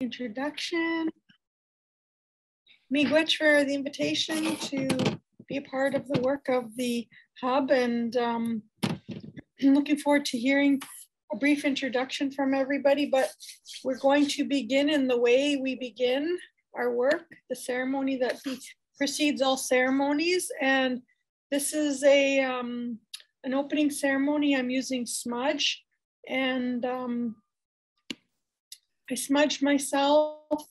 introduction. Miigwech for the invitation to be a part of the work of the hub and um, I'm looking forward to hearing a brief introduction from everybody, but we're going to begin in the way we begin our work, the ceremony that precedes all ceremonies. And this is a um, an opening ceremony. I'm using smudge and um, I smudged myself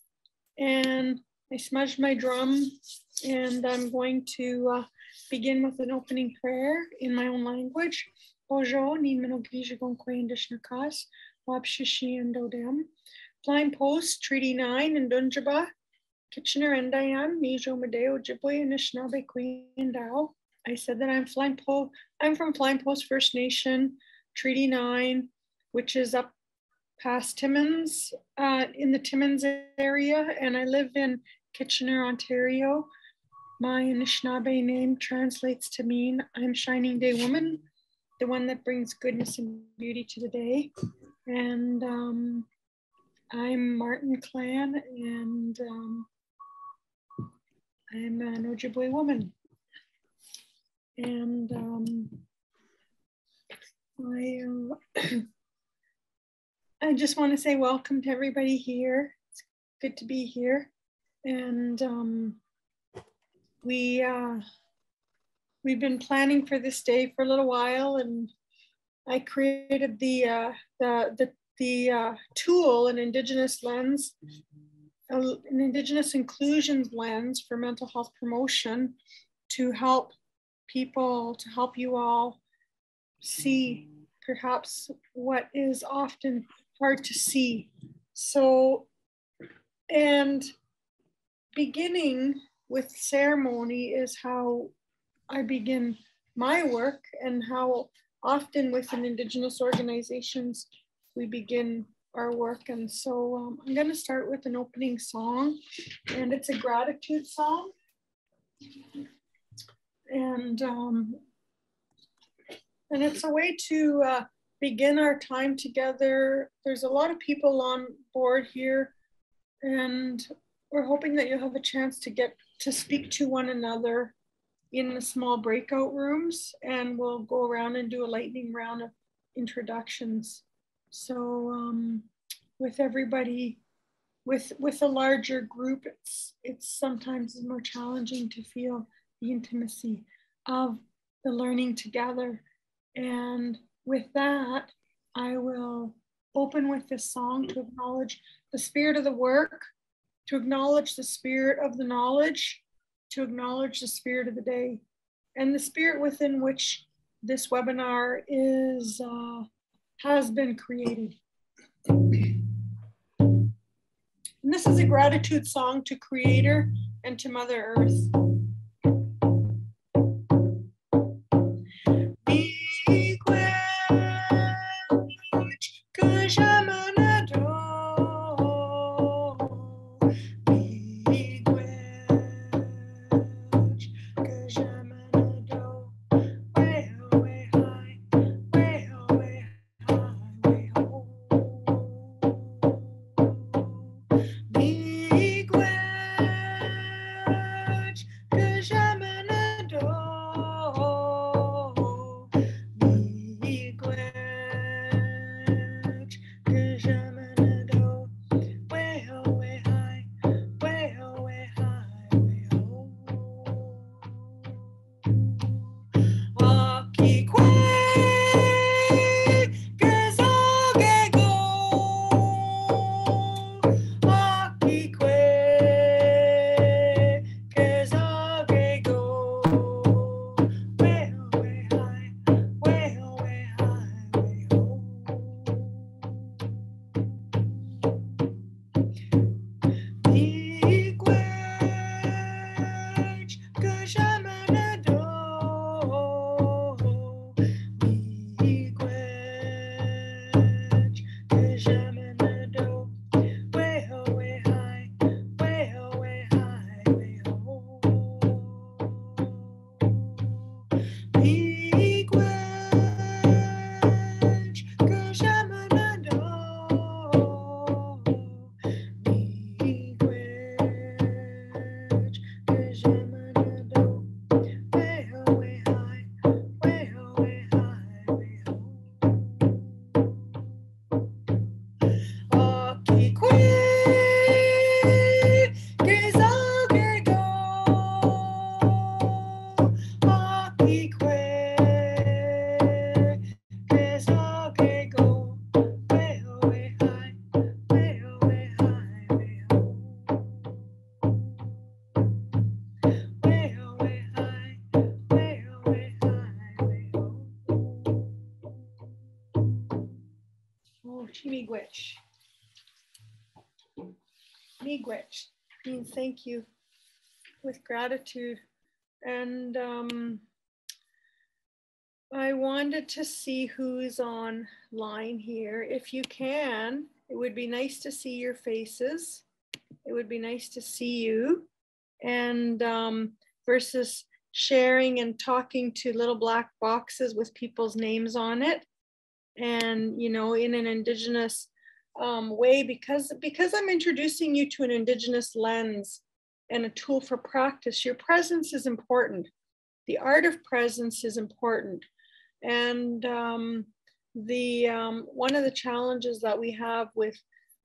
and I smudged my drum and I'm going to uh, begin with an opening prayer in my own language. Bojo, ni minogija gonkwaindish nakas, wapshishi and dodem. Flying Post, Treaty 9 in Dunjaba, Kitchener and Diane, Nijo Medeo, Ojibwe, Anishinaabe, Queen Dao. I said that I'm Flying I'm from Flying Post First Nation, Treaty 9, which is up past Timmins, uh, in the Timmins area, and I live in Kitchener, Ontario. My Anishinaabe name translates to mean I'm Shining Day Woman, the one that brings goodness and beauty to the day. And um, I'm Martin Clan, and um, I'm an Ojibwe woman. And um, I uh, I just want to say welcome to everybody here. It's good to be here. And um, we, uh, we've been planning for this day for a little while and I created the, uh, the, the, the uh, tool, an Indigenous lens, an Indigenous inclusions lens for mental health promotion to help people, to help you all see perhaps what is often hard to see. So, and beginning with ceremony is how I begin my work and how often within Indigenous organizations we begin our work. And so um, I'm going to start with an opening song, and it's a gratitude song. And um, and it's a way to uh, begin our time together. There's a lot of people on board here, and we're hoping that you'll have a chance to get to speak to one another in the small breakout rooms, and we'll go around and do a lightning round of introductions. So um, with everybody, with with a larger group, it's it's sometimes more challenging to feel the intimacy of the learning together. And with that, I will open with this song to acknowledge the spirit of the work, to acknowledge the spirit of the knowledge, to acknowledge the spirit of the day, and the spirit within which this webinar is uh, has been created. And this is a gratitude song to Creator and to Mother Earth. Miigwech. Miigwech means thank you with gratitude. And um, I wanted to see who's online here. If you can, it would be nice to see your faces. It would be nice to see you. And um, versus sharing and talking to little black boxes with people's names on it. And, you know, in an Indigenous um, way, because, because I'm introducing you to an Indigenous lens and a tool for practice, your presence is important. The art of presence is important. And um, the um, one of the challenges that we have with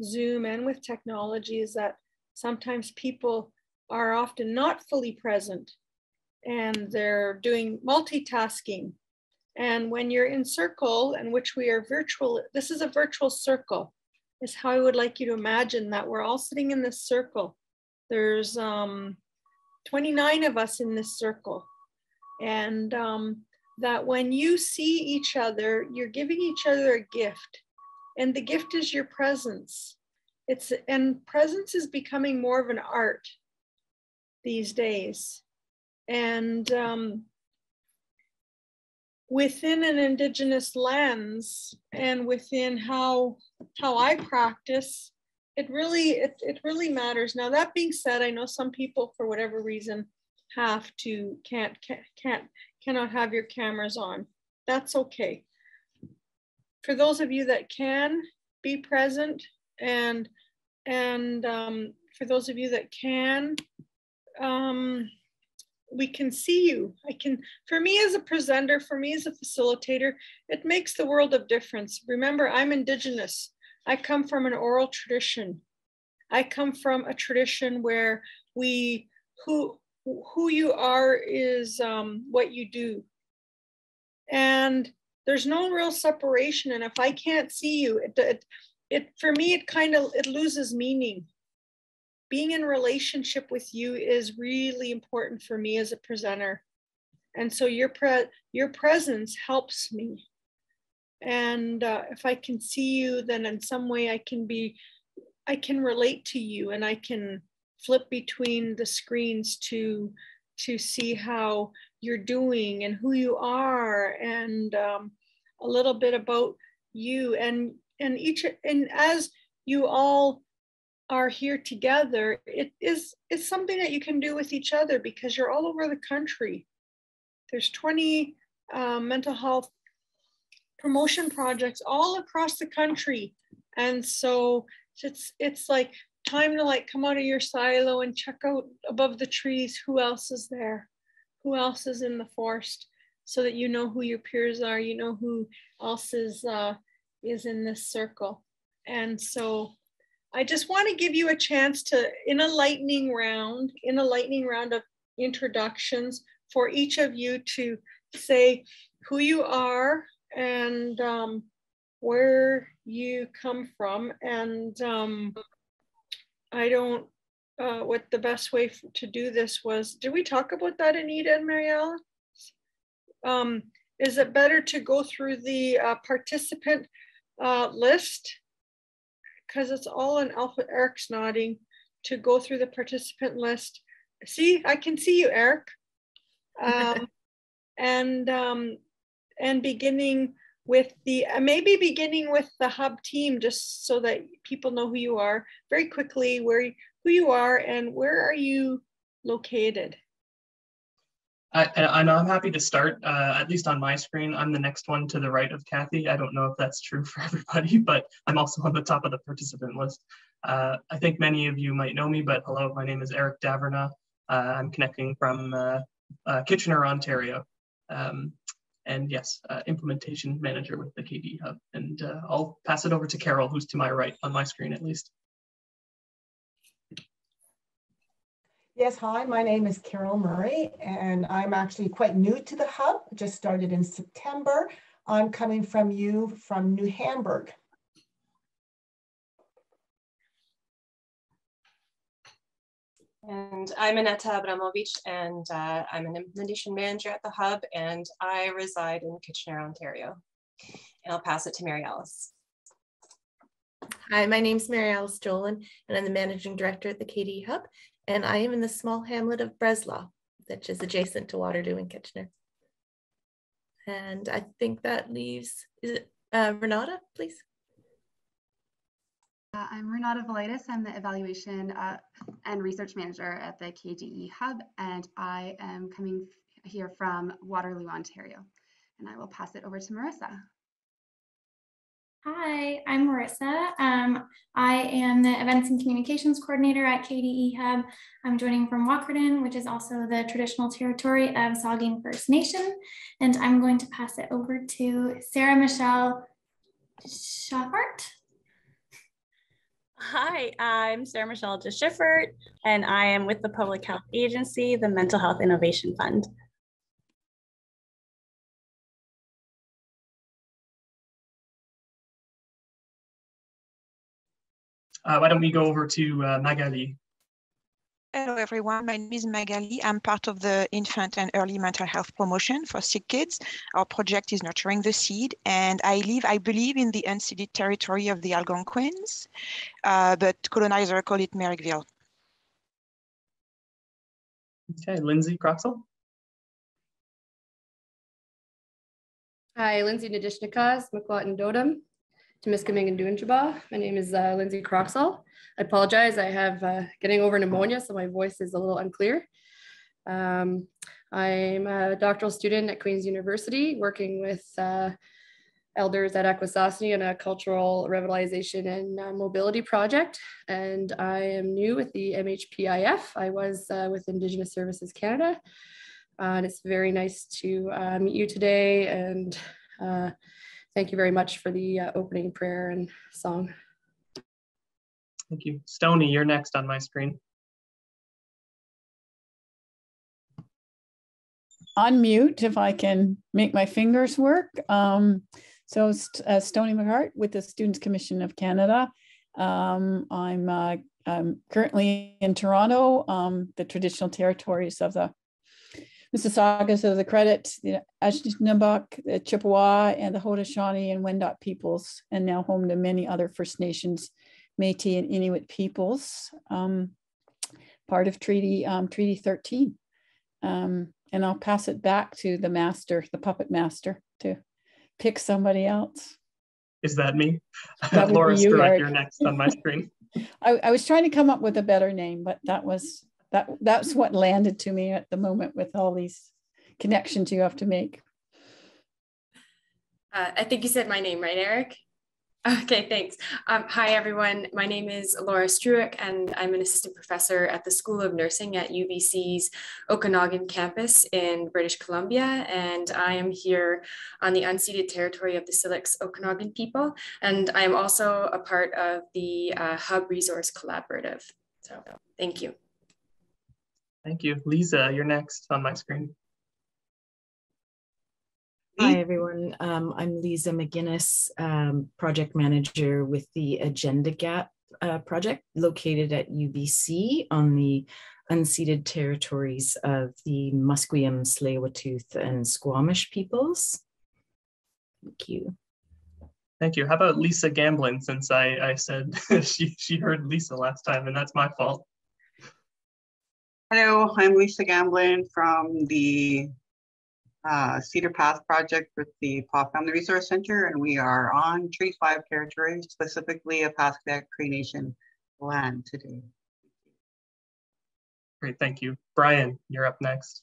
Zoom and with technology is that sometimes people are often not fully present and they're doing multitasking. And when you're in circle, and which we are virtual, this is a virtual circle, is how I would like you to imagine that we're all sitting in this circle. There's um, 29 of us in this circle. And um, that when you see each other, you're giving each other a gift. And the gift is your presence. It's and presence is becoming more of an art these days. And um, within an indigenous lens and within how how I practice, it really it, it really matters. Now that being said, I know some people for whatever reason have to can't can't, cannot have your cameras on. That's okay. For those of you that can be present and and um, for those of you that can, um, we can see you. I can, for me as a presenter, for me as a facilitator, it makes the world of difference. Remember, I'm Indigenous. I come from an oral tradition. I come from a tradition where we, who, who you are is um, what you do. And there's no real separation. And if I can't see you, it, it, it for me, it kind of, it loses meaning. Being in relationship with you is really important for me as a presenter. And so your, pre- your presence helps me. And uh, if I can see you, then in some way I can be, I can relate to you and I can flip between the screens to to see how you're doing and who you are and um, a little bit about you and and each and as you all are here together it is it's something that you can do with each other because you're all over the country there's 20 uh, mental health promotion projects all across the country and so it's it's like time to like come out of your silo and check out above the trees who else is there, who else is in the forest, so that you know who your peers are, you know who else is uh, is in this circle. And so I just want to give you a chance to, in a lightning round, in a lightning round of introductions, for each of you to say who you are and um, where you come from and um, I don't, uh, what the best way to do this was, did we talk about that, Aneta and Mariella? Um, is it better to go through the uh, participant uh, list? Because it's all in alpha, Eric's nodding, to go through the participant list. See, I can see you, Eric. Um, and um, and beginning with the uh, maybe beginning with the hub team just so that people know who you are very quickly where who you are and where are you located I, know I'm happy to start, uh, at least on my screen. I'm the next one to the right of Kathy. I don't know if that's true for everybody, but I'm also on the top of the participant list. Uh, I think many of you might know me, but hello, my name is Eric Daverna. Uh, I'm connecting from uh, uh, Kitchener, Ontario. Um, and yes, uh, implementation manager with the KDE Hub. And I'll pass it over to Carol, who's to my right on my screen at least. Yes, hi, my name is Carol Murray, and I'm actually quite new to the Hub, just started in September. I'm coming from you from New Hamburg. And I'm Aneta Abramovic, and uh, I'm an implementation manager at the Hub, and I reside in Kitchener, Ontario. And I'll pass it to Mary Alice. Hi, my name is Mary Alice Jolin, and I'm the Managing Director at the KDE Hub, and I am in the small hamlet of Breslau, which is adjacent to Waterloo and Kitchener. And I think that leaves, is it uh, Renata, please? Uh, I'm Renata Velitis. I'm the Evaluation uh, and Research Manager at the KDE Hub, and I am coming here from Waterloo, Ontario. And I will pass it over to Marissa. Hi, I'm Marissa. Um, I am the Events and Communications Coordinator at KDE Hub. I'm joining from Walkerton, which is also the traditional territory of Saugeen First Nation. And I'm going to pass it over to Sarah Michelle Schaffart. Hi, I'm Sarah Michelle DeSchiffert, and I am with the Public Health Agency, the Mental Health Innovation Fund. Uh, why don't we go over to uh, Magali? Hello, everyone. My name is Magali. I'm part of the infant and early mental health promotion for sick kids. Our project is Nurturing the Seed, and I live, I believe, in the unceded territory of the Algonquins, uh, but colonizer call it Merrickville. Okay, Lindsay Croxall. Hi, Lindsay Nadishnikas, McLaughlin Dodum. Temiskaming and Dunjaba. My name is uh, Lindsay Croxall. I apologize. I have uh, getting over pneumonia, so my voice is a little unclear. Um, I'm a doctoral student at Queen's University, working with uh, elders at Akwesasne on a cultural revitalization and uh, mobility project. And I am new with the MHPIF. I was uh, with Indigenous Services Canada. Uh, and it's very nice to uh, meet you today and thank you very much for the uh, opening prayer and song. Thank you. Stoney, you're next on my screen. Unmute if I can make my fingers work. Um, so uh, Stoney McCart with the Students Commission of Canada. Um, I'm, uh, I'm currently in Toronto, um, the traditional territories of the Mississaugas of the Credit, the Anishinaabeg, the Chippewa, and the Haudenosaunee and Wendat peoples, and now home to many other First Nations, Métis and Inuit peoples, um, part of Treaty um, Treaty 13. Um, and I'll pass it back to the master, the puppet master, to pick somebody else. Is that me? That Laura you, you're next on my screen. I, I was trying to come up with a better name, but that was that that's what landed to me at the moment with all these connections you have to make. Uh, I think you said my name, right, Eric? Okay, thanks. Um, hi, everyone. My name is Laura Struik, and I'm an assistant professor at the School of Nursing at UBC's Okanagan campus in British Columbia. And I am here on the unceded territory of the Syilx Okanagan people. And I am also a part of the uh, Hub Resource Collaborative. So thank you. Thank you. Lisa, you're next on my screen. Hi, everyone. Um, I'm Lisa McGinnis, um, project manager with the Agenda Gap uh, project located at UBC on the unceded territories of the Musqueam, Tsleil-Waututh, and Squamish peoples. Thank you. Thank you. How about Lisa Gamblin, since I, I said she, she heard Lisa last time, and that's my fault. Hello, I'm Lisa Gamblin from the uh, Cedar Path project with the Pas Family Resource Center, and we are on Treaty 5 territory, specifically Opaskwayak Cree Nation land today. Great, thank you. Brian, you're up next.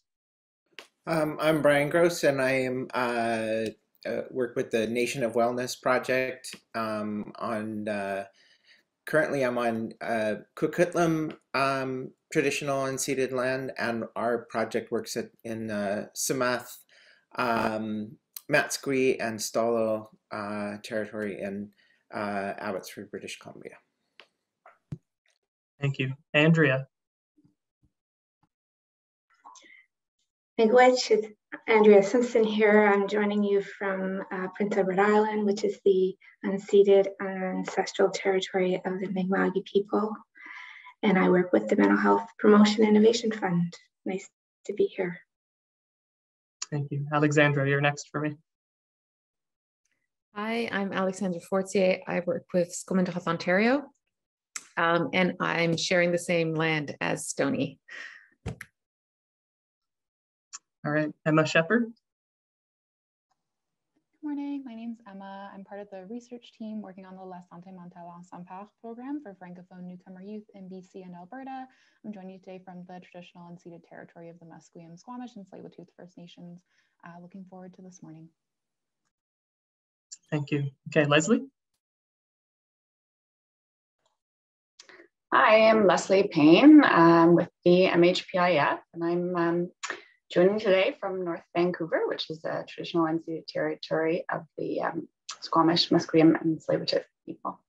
Um, I'm Brian Gross, and I am uh, uh, work with the Nation of Wellness project um, on uh, currently I'm on uh, Coquitlam um, traditional unceded land, and our project works at, in uh, Sumas, um, Matsqui, and Stalo uh, territory in uh, Abbotsford, British Columbia. Thank you. Andrea. Miigwech, it's Andrea Simpson here. I'm joining you from uh, Prince Edward Island, which is the unceded and ancestral territory of the Mi'kmaq people. And I work with the Mental Health Promotion Innovation Fund. Nice to be here. Thank you. Alexandra, you're next for me. Hi, I'm Alexandra Fortier. I work with School Mental Health Ontario, um, and I'm sharing the same land as Stoney. All right, Emma Shepard. Good morning, my name is Emma. I'm part of the research team working on the La Santé Mentale en Saint-Par program for Francophone newcomer youth in BC and Alberta. I'm joining you today from the traditional unceded territory of the Musqueam, Squamish, and Tsleil-Waututh First Nations. Uh, looking forward to this morning. Thank you. Okay, Leslie. Hi, I'm Leslie Payne I'm with the MHPIF, and I'm um, joining today from North Vancouver, which is a traditional unceded territory of the um, Squamish, Musqueam, and Tsleil-Waututh people.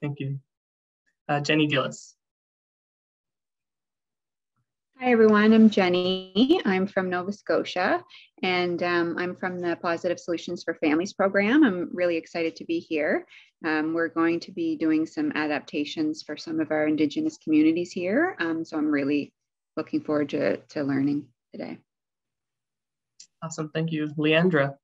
Thank you. Uh, Jenny Gillis. Hi, everyone. I'm Jenny. I'm from Nova Scotia, and um, I'm from the Positive Solutions for Families program. I'm really excited to be here. Um, we're going to be doing some adaptations for some of our Indigenous communities here, um, so I'm really looking forward to, to learning today. Awesome. Thank you. Leandra.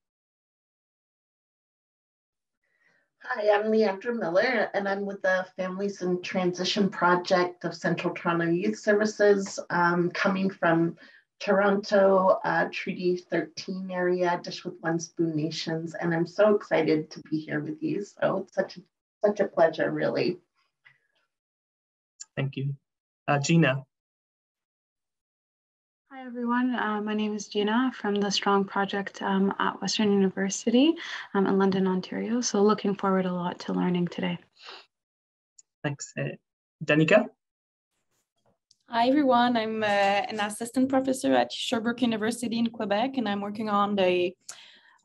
Hi, I'm Leandra Miller, and I'm with the Families in Transition Project of Central Toronto Youth Services, um, coming from Toronto uh, Treaty 13 area, Dish with One Spoon Nations, and I'm so excited to be here with you. So it's such a, such a pleasure, really. Thank you. Uh, Gina. Hi, everyone. Uh, my name is Gina from the Strong Project um, at Western University um, in London, Ontario. So looking forward a lot to learning today. Thanks. Uh, Danica? Hi, everyone. I'm uh, an assistant professor at Sherbrooke University in Quebec, and I'm working on the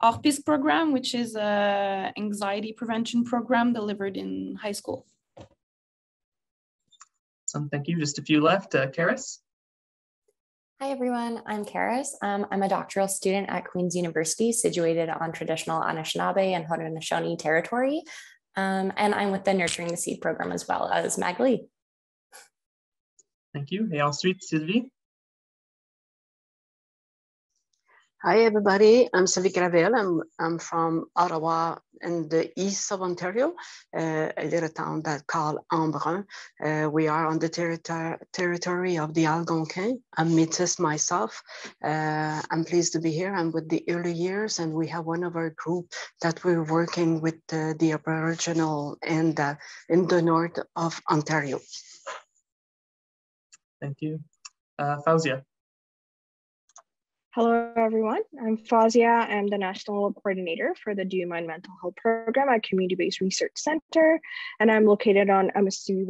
Hors-Piste program, which is an anxiety prevention program delivered in high school. Awesome. Thank you. Just a few left. Uh, Karis? Hi, everyone. I'm Karis. Um, I'm a doctoral student at Queen's University, situated on traditional Anishinaabe and Haudenosaunee territory. Um, and I'm with the Nurturing the Seed program as well as Magali. Thank you. Et ensuite, Sylvie? Hi, everybody. I'm Sylvie Gravel. I'm, I'm from Ottawa in the east of Ontario, uh, a little town that called Embrun. Uh, we are on the territory territory of the Algonquin. I'm Métis myself. Uh, I'm pleased to be here. I'm with the early years, and we have one of our group that we're working with the Aboriginal and in the north of Ontario. Thank you. Uh, Fauzia. Hello, everyone. I'm Fazia. I'm the National Coordinator for the Do You Mind Mental Health Program at Community Based Research Center, and I'm located on Amistui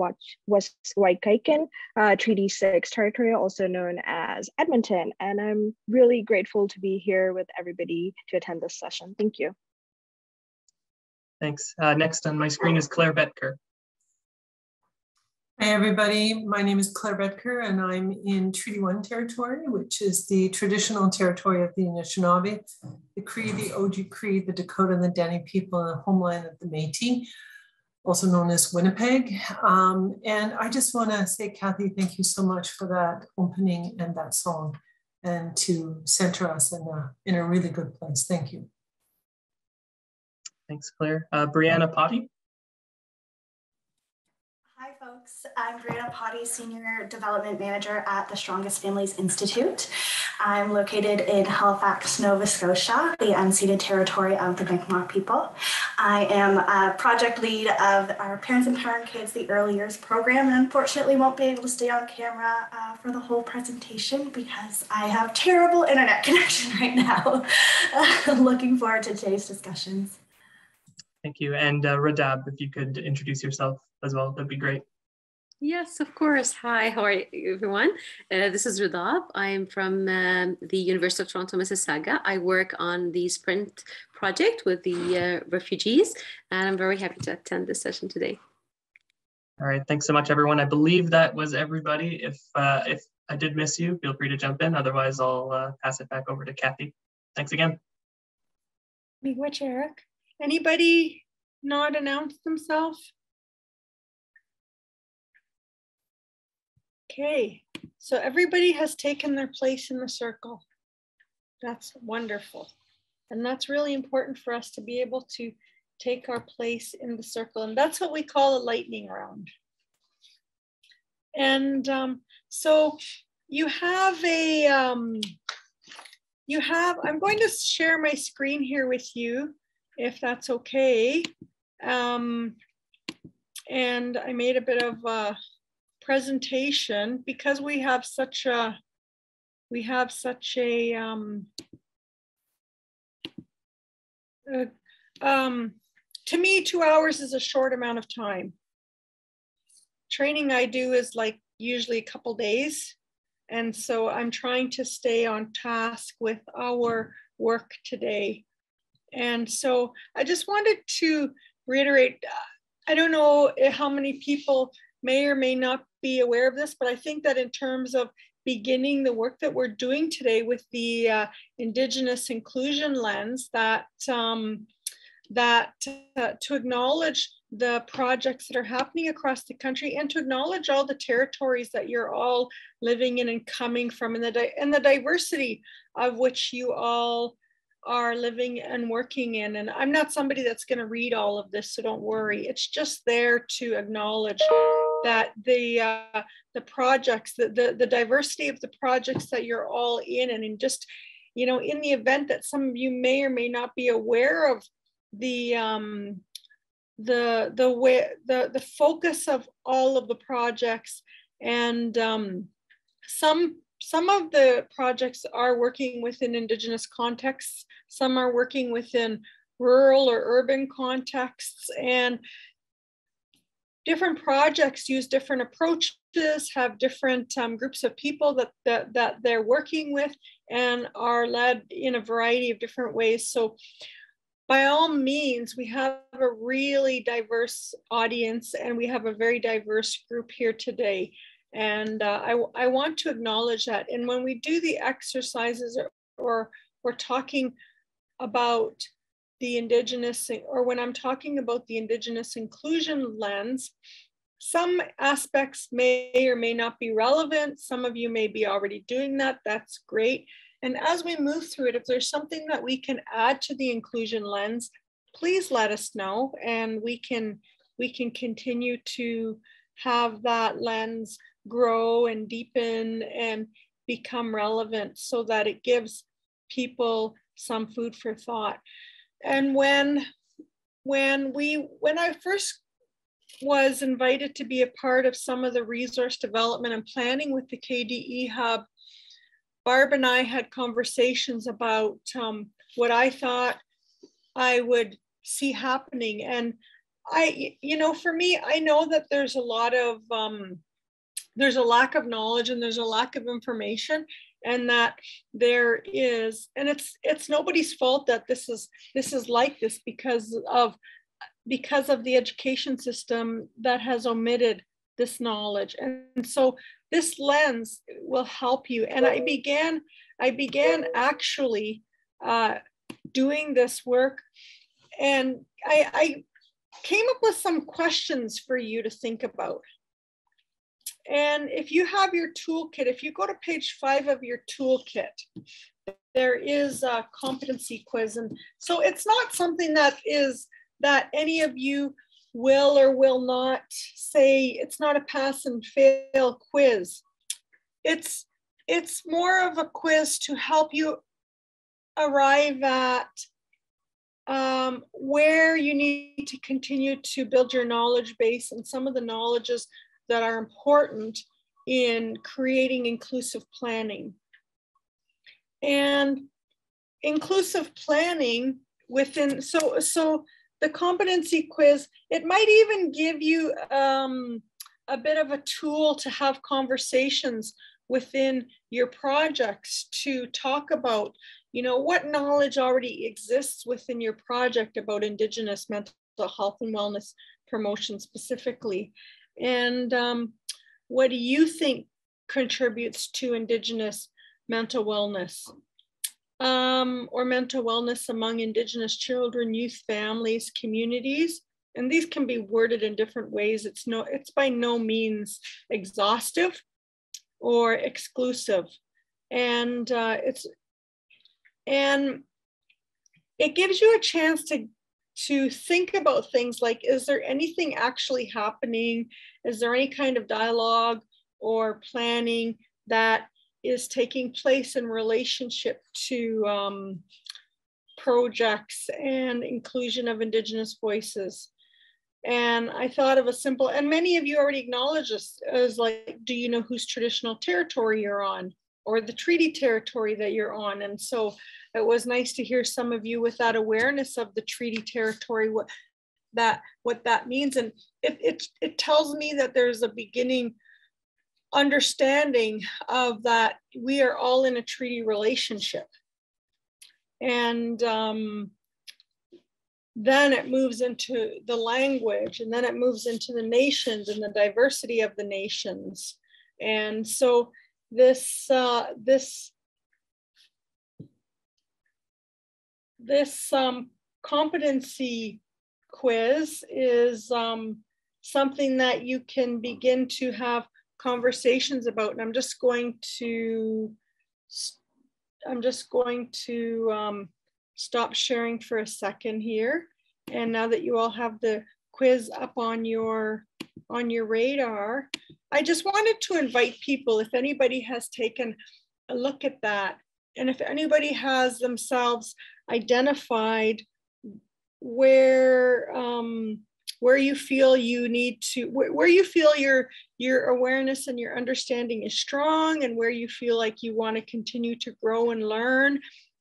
West Waikaken, uh, Treaty 6 territory, also known as Edmonton. And I'm really grateful to be here with everybody to attend this session. Thank you. Thanks. Uh, next on my screen is Claire Betker. Hi, everybody. My name is Claire Betker, and I'm in Treaty 1 territory, which is the traditional territory of the Anishinaabe, the Cree, the Oji Cree, the Dakota, and the Dene people, and the homeland of the Métis, also known as Winnipeg. Um, and I just want to say, Kathy, thank you so much for that opening and that song, and to center us in a, in a really good place. Thank you. Thanks, Claire. Uh, Brianna Potty. Folks. I'm Brianna Potty, Senior Development Manager at the Strongest Families Institute. I'm located in Halifax, Nova Scotia, the unceded territory of the Mi'kmaq people. I am a project lead of our Parents Empowering Kids, the Early Years program, and unfortunately won't be able to stay on camera uh, for the whole presentation because I have terrible internet connection right now. looking forward to today's discussions. Thank you. And uh, Radab, if you could introduce yourself as well, that'd be great. Yes, of course. Hi, how are you, everyone? Uh, this is Radab. I'm from um, the University of Toronto, Mississauga. I work on the Sprint project with the uh, refugees, and I'm very happy to attend this session today. All right, thanks so much, everyone. I believe that was everybody. If uh, if I did miss you, feel free to jump in. Otherwise, I'll uh, pass it back over to Kathy. Thanks again. Which Eric? Anybody not announced themselves? Okay, so everybody has taken their place in the circle. That's wonderful. And that's really important for us to be able to take our place in the circle. And that's what we call a lightning round. And um, so you have a, um, you have, I'm going to share my screen here with you, if that's okay. Um, and I made a bit of a presentation because we have such a, we have such a, um, a um, to me, two hours is a short amount of time. Training I do is like usually a couple days. And so I'm trying to stay on task with our work today. And so I just wanted to reiterate I don't know how many people may or may not be aware of this, but I think that in terms of beginning the work that we're doing today with the uh, Indigenous inclusion lens, that um, that uh, to acknowledge the projects that are happening across the country and to acknowledge all the territories that you're all living in and coming from and the, and the diversity of which you all are living and working in. And I'm not somebody that's going to read all of this, so don't worry. It's just there to acknowledge that the uh, the projects, the, the the diversity of the projects that you're all in, and in just you know, in the event that some of you may or may not be aware of the um, the the way the the focus of all of the projects. And um, some some of the projects are working within indigenous contexts some are working within rural or urban contexts and different projects use different approaches have different um, groups of people that, that that they're working with and are led in a variety of different ways so by all means, we have a really diverse audience and we have a very diverse group here today. And uh, I, I want to acknowledge that. And when we do the exercises or, or we're talking about the Indigenous, or when I'm talking about the Indigenous inclusion lens, some aspects may or may not be relevant. Some of you may be already doing that. That's great. And as we move through it, if there's something that we can add to the inclusion lens, please let us know and we can we can continue to have that lens grow and deepen and become relevant so that it gives people some food for thought. And when when we when I first was invited to be a part of some of the resource development and planning with the KDE Hub, Barb and I had conversations about um, what I thought I would see happening. And I, you know, for me, I know that there's a lot of, um, there's a lack of knowledge and there's a lack of information and that there is and it's it's nobody's fault that this is this is like this because of because of the education system that has omitted this knowledge and so this lens will help you. And I began, I began actually uh, doing this work and I, I came up with some questions for you to think about. And if you have your toolkit, if you go to page five of your toolkit, there is a competency quiz. And so it's not something that is that any of you will or will not say it's not a pass and fail quiz. It's it's more of a quiz to help you arrive at um, where you need to continue to build your knowledge base and some of the knowledges that are important in creating inclusive planning. And inclusive planning within, so, so the competency quiz, it might even give you um, a bit of a tool to have conversations within your projects to talk about, you know, what knowledge already exists within your project about Indigenous mental health and wellness promotion specifically. And um, what do you think contributes to Indigenous mental wellness? um, or mental wellness among Indigenous children, youth, families, communities. And these can be worded in different ways. It's no, it's by no means exhaustive, or exclusive. And uh, it's, and it gives you a chance to to think about things like is there anything actually happening? Is there any kind of dialogue or planning that is taking place in relationship to um, projects and inclusion of indigenous voices? And i thought of a simple and many of you already acknowledge this as like do you know whose traditional territory you're on or the treaty territory that you're on? And so it was nice to hear some of you with that awareness of the treaty territory what that what that means. And it, it, it tells me that there's a beginning understanding of that we are all in a treaty relationship. And um, then it moves into the language and then it moves into the nations and the diversity of the nations. And so this uh, this this um, competency quiz is um, something that you can begin to have conversations about and i'm just going to i'm just going to um, stop sharing for a second here. And now that you all have the quiz up on your on your radar, I just wanted to invite people, if anybody has taken a look at that, and if anybody has themselves identified where um, where you feel you need to where, where you feel your your awareness and your understanding is strong and where you feel like you want to continue to grow and learn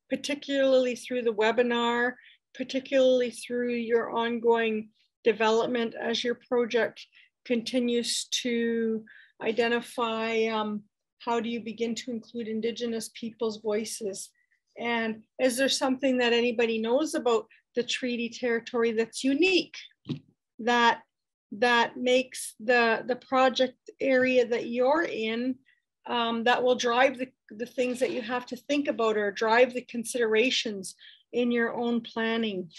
particularly through the webinar, particularly through your ongoing development as your project continues to identify um, how do you begin to include Indigenous people's voices. And is there something that anybody knows about the treaty territory that's unique, that, that makes the, the project area that you're in um, that will drive the, the things that you have to think about or drive the considerations in your own planning.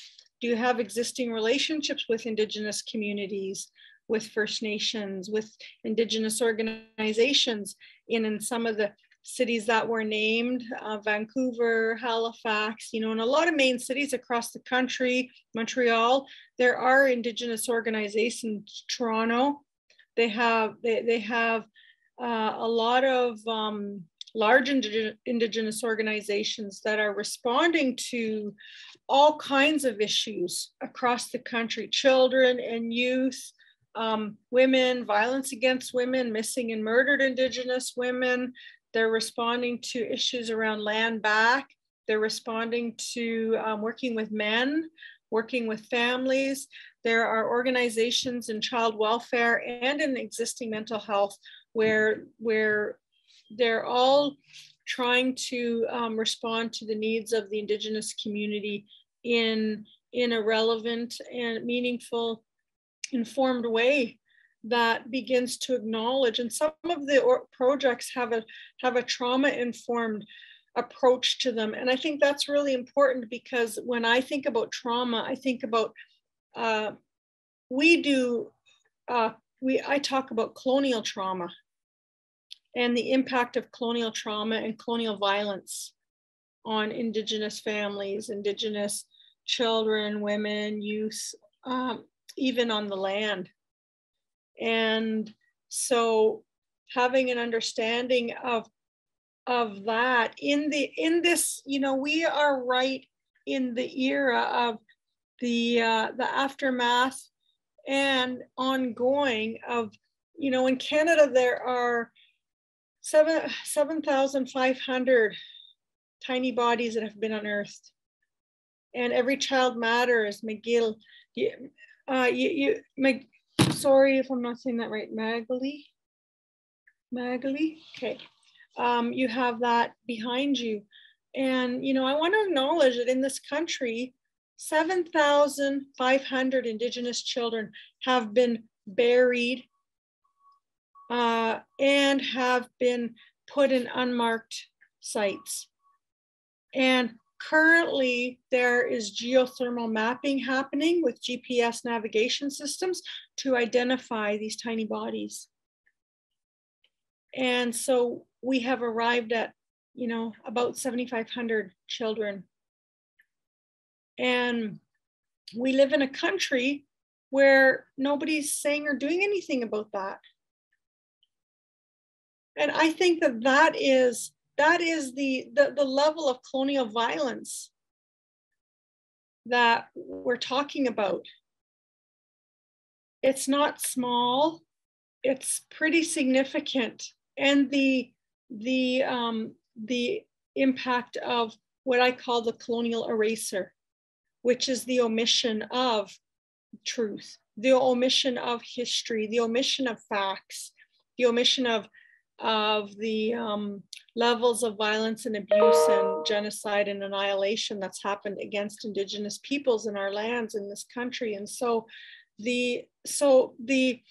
Do you have existing relationships with Indigenous communities, with First Nations, with Indigenous organizations in, in some of the cities that were named, uh, Vancouver, Halifax, you know, in a lot of main cities across the country, Montreal, there are Indigenous organizations, Toronto, they have, they, they have uh, a lot of um, large indigenous organizations that are responding to all kinds of issues across the country children and youth um, women violence against women missing and murdered indigenous women they're responding to issues around land back. They're responding to um, working with men working with families. There are organizations in child welfare and in existing mental health where where they're all trying to um, respond to the needs of the indigenous community in in a relevant and meaningful informed way that begins to acknowledge and some of the projects have a have a trauma informed approach to them and i think that's really important because when i think about trauma i think about uh, we do uh, we I talk about colonial trauma and the impact of colonial trauma and colonial violence on Indigenous families, Indigenous children, women, youth, um, even on the land. And so having an understanding of of that in the in this you know we are right in the era of the uh, the aftermath and ongoing of, you know, in Canada, there are seven 7,500 tiny bodies that have been unearthed. And every child matters, McGill. You, uh, you, you sorry if I'm not saying that right, Magali? Magali? Okay. Um, you have that behind you. And, you know, I want to acknowledge that in this country, 7,500 Indigenous children have been buried uh, and have been put in unmarked sites. And currently, there is geothermal mapping happening with GPS navigation systems to identify these tiny bodies. And so we have arrived at, you know, about 7,500 children And we live in a country where nobody's saying or doing anything about that. And I think that that is that is the, the, the level of colonial violence that we're talking about. It's not small, it's pretty significant. And the, the, um, the impact of what I call the colonial eraser, which is the omission of truth, the omission of history, the omission of facts, the omission of of the um, levels of violence and abuse and genocide and annihilation that's happened against indigenous peoples in our lands in this country and so the so the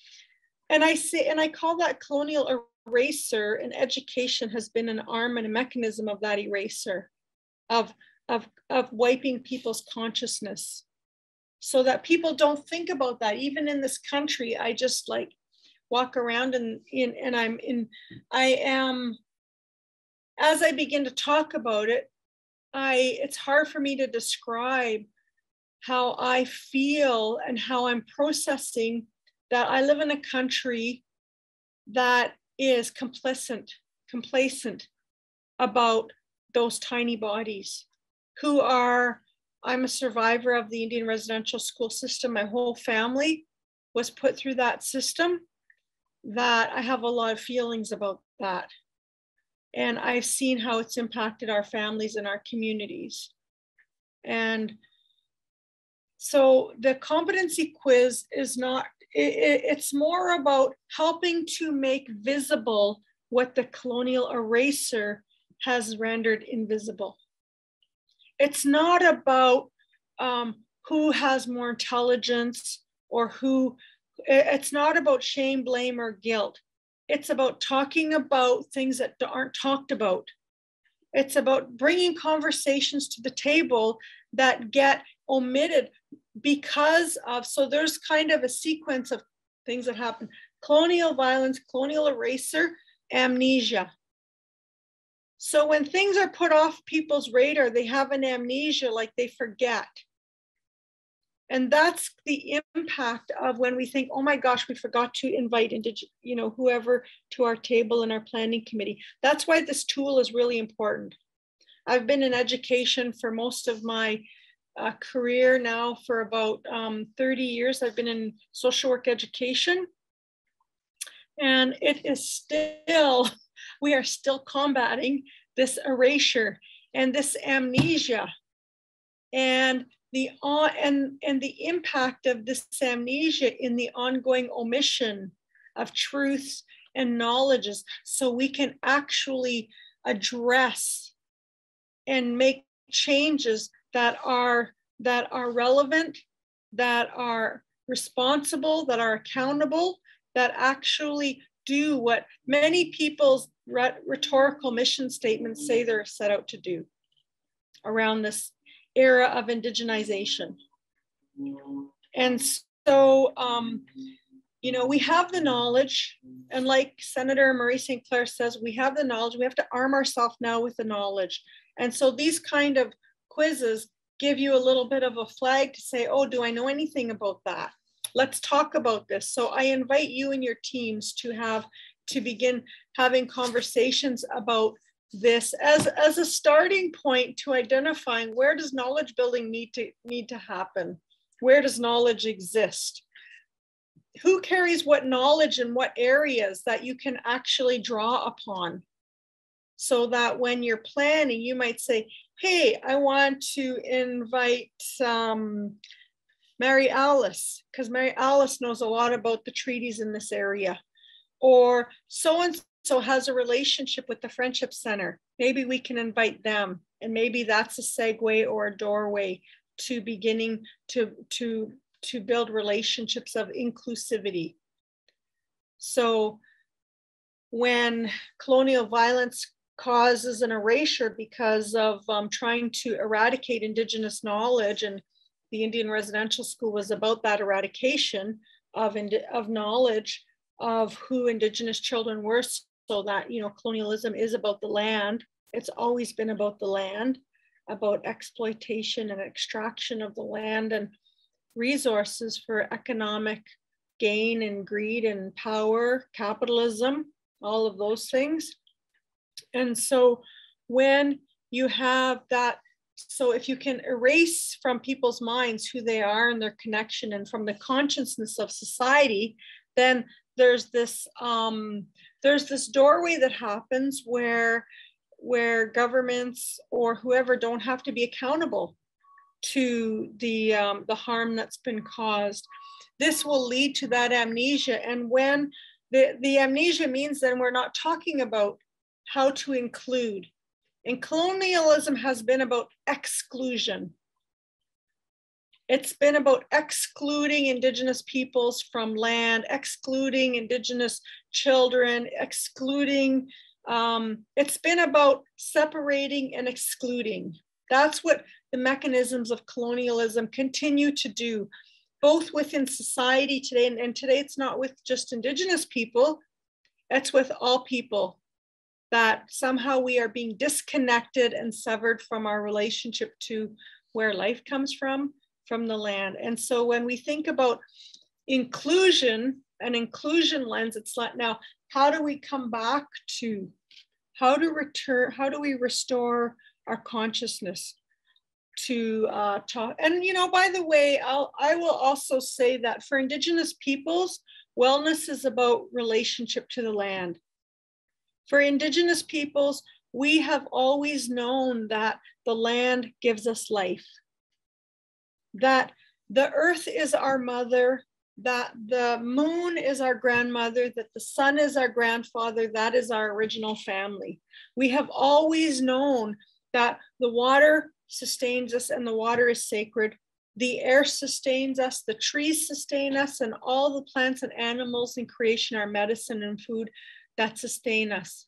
and i say and i call that colonial eraser and education has been an arm and a mechanism of that eraser of of of wiping people's consciousness. So that people don't think about that. Even in this country i just like walk around and in and I'm in I am as I begin to talk about it, I it's hard for me to describe how I feel and how I'm processing that I live in a country that is complacent, complacent about those tiny bodies who are I'm a survivor of the Indian residential school system. My whole family was put through that system that I have a lot of feelings about that. And I've seen how it's impacted our families and our communities. And so the competency quiz is not, it, it's more about helping to make visible what the colonial eraser has rendered invisible. It's not about um, who has more intelligence or who it's not about shame, blame, or guilt. It's about talking about things that aren't talked about. It's about bringing conversations to the table that get omitted because of, so there's kind of a sequence of things that happen colonial violence, colonial eraser, amnesia. So when things are put off people's radar, they have an amnesia, like they forget. And that's the impact of when we think, oh my gosh, we forgot to invite indig- you know, whoever to our table in our planning committee. That's why this tool is really important. I've been in education for most of my uh, career now for about um, 30 years. I've been in social work education. And it is still, we are still combating this erasure and this amnesia. And the uh, and and the impact of this amnesia in the ongoing omission of truths and knowledges so we can actually address and make changes that are that are relevant that are responsible that are accountable that actually do what many people's rhetorical mission statements say they're set out to do around this era of indigenization. And so, um, you know, we have the knowledge, and like Senator Murray Sinclair says, we have the knowledge. We have to arm ourselves now with the knowledge. And so these kind of quizzes give you a little bit of a flag to say, oh, do I know anything about that? Let's talk about this. So I invite you and your teams to have to begin having conversations about this as, as a starting point to identifying where does knowledge building need to need to happen? Where does knowledge exist? Who carries what knowledge in what areas that you can actually draw upon? So that when you're planning, you might say, hey, I want to invite um, Mary Alice, because Mary Alice knows a lot about the treaties in this area. Or so and so has a relationship with the Friendship Center. Maybe we can invite them, and maybe that's a segue or a doorway to beginning to to to build relationships of inclusivity. So when colonial violence causes an erasure because of um, trying to eradicate indigenous knowledge and the Indian residential school was about that eradication of, of knowledge of who indigenous children were so that you know colonialism is about the land it's always been about the land about exploitation and extraction of the land and resources for economic gain and greed and power, capitalism, all of those things. And so when you have that, so if you can erase from people's minds who they are and their connection and from the consciousness of society, then there's this um, there's this doorway that happens where where governments or whoever don't have to be accountable to the um, the harm that's been caused. This will lead to that amnesia, and when the, the amnesia means then we're not talking about how to include. And colonialism has been about exclusion. It's been about excluding Indigenous peoples from land, excluding Indigenous children, excluding, um, it's been about separating and excluding. That's what the mechanisms of colonialism continue to do, both within society today, and, and today it's not with just Indigenous people, it's with all people that somehow we are being disconnected and severed from our relationship to where life comes from, from the land. And so when we think about inclusion, an inclusion lens, it's like now, how do we come back to how to return, how do we restore our consciousness to uh, talk? And you know, by the way, I'll, I will also say that for Indigenous peoples, wellness is about relationship to the land. For Indigenous peoples, we have always known that the land gives us life that the earth is our mother, that the moon is our grandmother, that the sun is our grandfather, that is our original family. We have always known that the water sustains us and the water is sacred. The air sustains us, the trees sustain us, and all the plants and animals in creation are medicine and food that sustain us.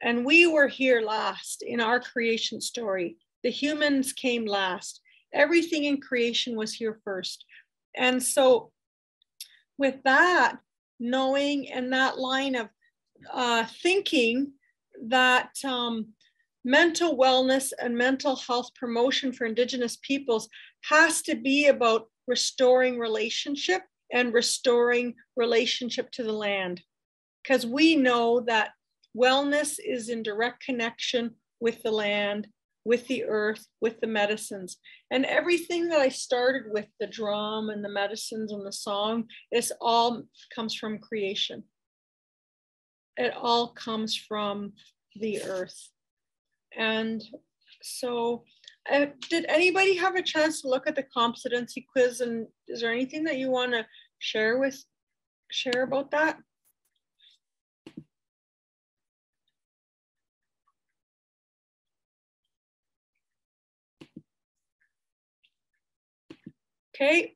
And we were here last in our creation story. The humans came last everything in creation was here first. And so, with that knowing and that line of uh, thinking that um, mental wellness and mental health promotion for Indigenous peoples has to be about restoring relationship and restoring relationship to the land. Because we know that wellness is in direct connection with the land with the earth, with the medicines. And everything that I started with, the drum and the medicines and the song, this all comes from creation. It all comes from the earth. And so, uh, did anybody have a chance to look at the competency quiz? And is there anything that you want to share with share about that? Okay.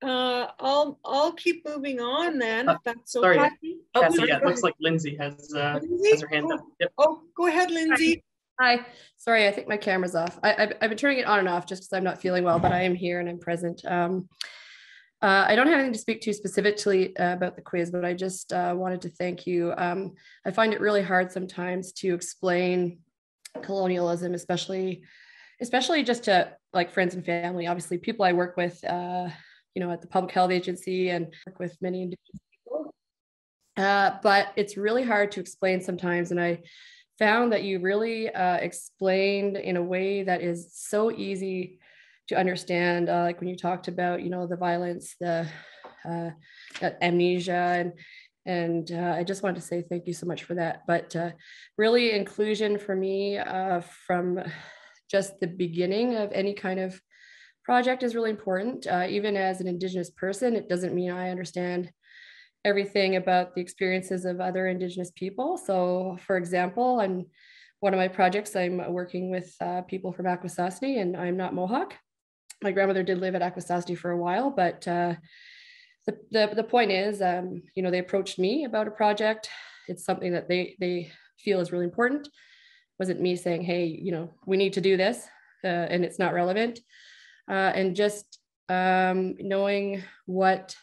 Uh, I'll I'll keep moving on then. If that's Sorry. Oh, Kathy, sorry, yeah, it looks like Lindsay has, uh, Lindsay? has her hand up. Yep. Oh, go ahead, Lindsay. Hi, sorry, I think my camera's off. I, I've, I've been turning it on and off just because I'm not feeling well, but I am here and I'm present. Um, uh, I don't have anything to speak to specifically uh, about the quiz, but I just uh, wanted to thank you. Um, I find it really hard sometimes to explain colonialism, especially, especially just to like friends and family. Obviously, people I work with, uh, you know, at the public health agency and work with many indigenous people. Uh, but it's really hard to explain sometimes, and I found that you really uh, explained in a way that is so easy to understand uh, like when you talked about you know the violence the uh, amnesia and and uh, i just wanted to say thank you so much for that but uh, really inclusion for me uh, from just the beginning of any kind of project is really important uh, even as an indigenous person it doesn't mean i understand everything about the experiences of other indigenous people so for example i'm one of my projects i'm working with uh, people from akwesasne and i'm not mohawk my grandmother did live at Akwesasne for a while, but uh, the, the, the point is, um, you know, they approached me about a project. It's something that they, they feel is really important. Wasn't me saying, hey, you know, we need to do this uh, and it's not relevant. Uh, and just um, knowing what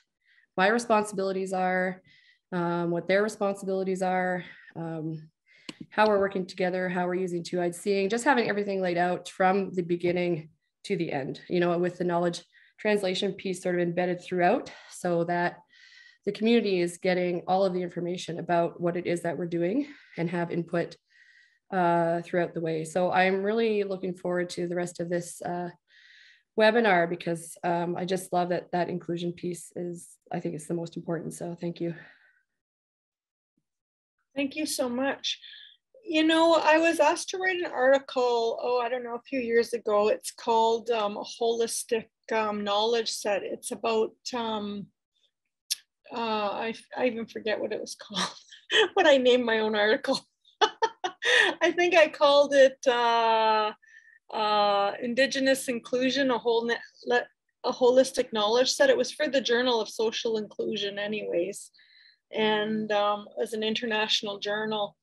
my responsibilities are, um, what their responsibilities are, um, how we're working together, how we're using two eyed seeing, just having everything laid out from the beginning to the end, you know, with the knowledge translation piece sort of embedded throughout so that the community is getting all of the information about what it is that we're doing and have input uh, throughout the way. So I'm really looking forward to the rest of this uh, webinar because um, I just love that that inclusion piece is, I think it's the most important. So thank you. Thank you so much. You know, I was asked to write an article, oh, I don't know, a few years ago. It's called um, holistic um, knowledge set. It's about, um, uh, I, I even forget what it was called, what I named my own article. I think I called it uh, uh, Indigenous Inclusion, a whole net, a holistic knowledge set. It was for the Journal of Social Inclusion, anyways, and um, as an international journal.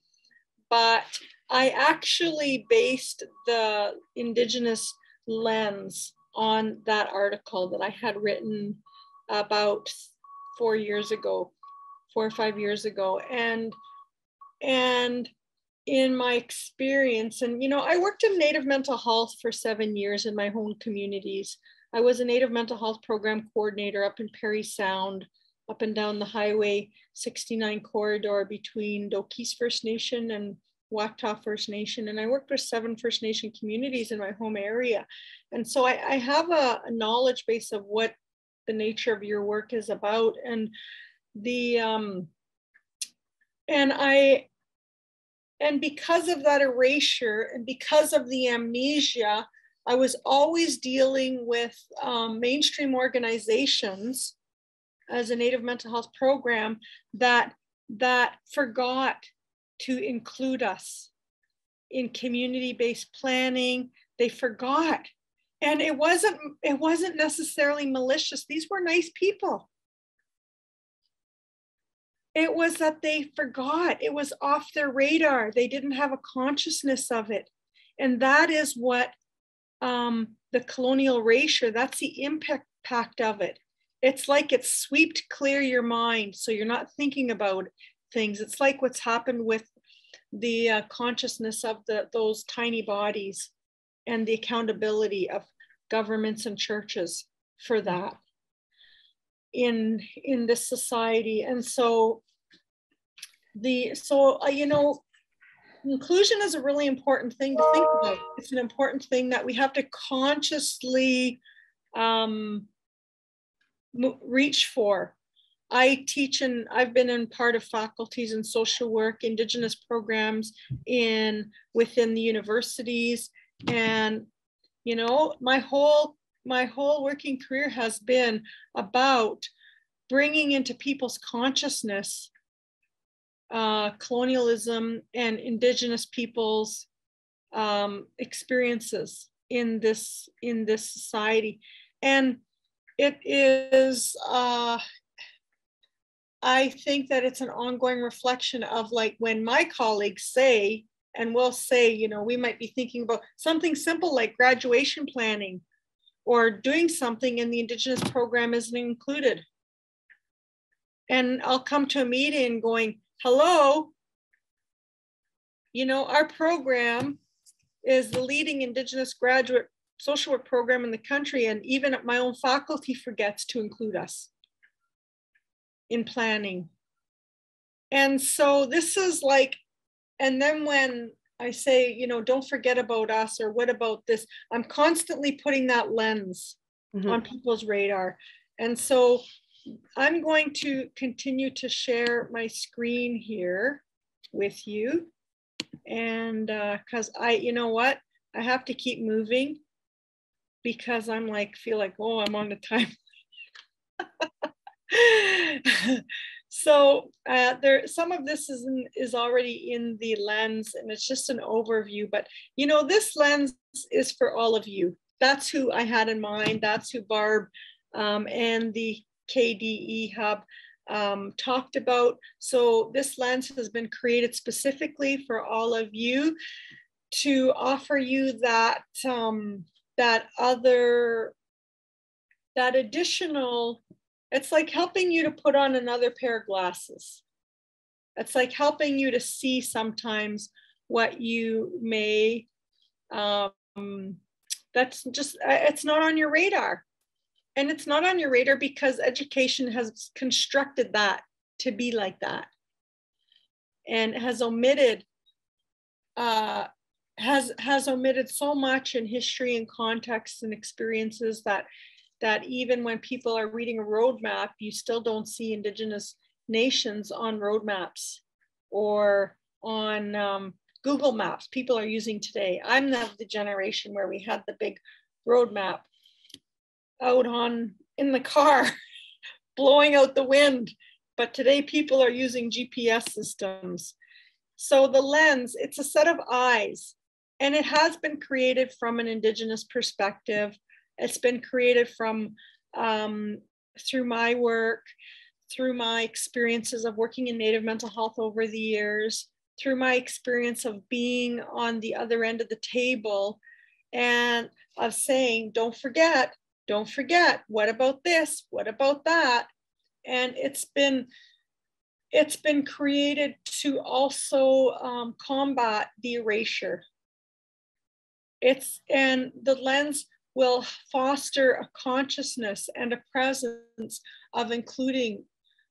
But I actually based the Indigenous lens on that article that I had written about four years ago, four or five years ago, and and in my experience, and you know, I worked in Native mental health for seven years in my home communities. I was a Native mental health program coordinator up in Parry Sound, up and down the Highway 69 corridor between Dokis First Nation and Wahta First Nation. And I worked with seven First Nation communities in my home area. And so I, I have a, a, knowledge base of what the nature of your work is about. And the, um, and I, and because of that erasure and because of the amnesia, I was always dealing with um, mainstream organizations as a Native mental health program that that forgot to include us in community-based planning. They forgot. And it wasn't it wasn't necessarily malicious. These were nice people. It was that they forgot. It was off their radar. They didn't have a consciousness of it. And that is what um, the colonial erasure, that's the impact of it. It's like it's swept clear your mind. So you're not thinking about things. It's like what's happened with the uh, consciousness of the, those tiny bodies and the accountability of governments and churches for that in in this society. And so the so uh, you know inclusion is a really important thing to think about. It's an important thing that we have to consciously um, reach for. I teach and i've been in part of faculties in social work indigenous programs in within the universities. And you know my whole my whole working career has been about bringing into people's consciousness uh, colonialism and indigenous peoples um, experiences in this in this society. And it is uh, i think that it's an ongoing reflection of like when my colleagues say and we'll say you know we might be thinking about something simple like graduation planning or doing something and the indigenous program isn't included. And i'll come to a meeting going hello you know our program is the leading indigenous graduate social work program in the country and even my own faculty forgets to include us in planning. And so this is like and then when I say, you know, don't forget about us or what about this? I'm constantly putting that lens mm-hmm. on people's radar. And so I'm going to continue to share my screen here with you. And because uh, I, you know what, I have to keep moving because I'm like, feel like, oh, I'm on the time. So uh, there, some of this is in, is already in the lens, and it's just an overview. But you know, this lens is for all of you. That's who I had in mind. That's who Barb um, and the KDE Hub um, talked about. So this lens has been created specifically for all of you to offer you that um, that other that additional it's like helping you to put on another pair of glasses. It's like helping you to see sometimes what you may, um, that's just, uh, it's not on your radar. And it's not on your radar because education has constructed that to be like that and has omitted uh, has has omitted so much in history and context and experiences that that even when people are reading a roadmap, you still don't see Indigenous nations on roadmaps or on um, Google Maps people are using today. I'm the, the generation where we had the big roadmap out on in the car, blowing out the wind. But today people are using GPS systems. So the lens, it's a set of eyes and it has been created from an indigenous perspective. It's been created from um, through my work, through my experiences of working in Native mental health over the years, through my experience of being on the other end of the table and of saying, don't forget, don't forget, what about this? What about that? And it's been it's been created to also um, combat the erasure. It's and the lens will foster a consciousness and a presence of including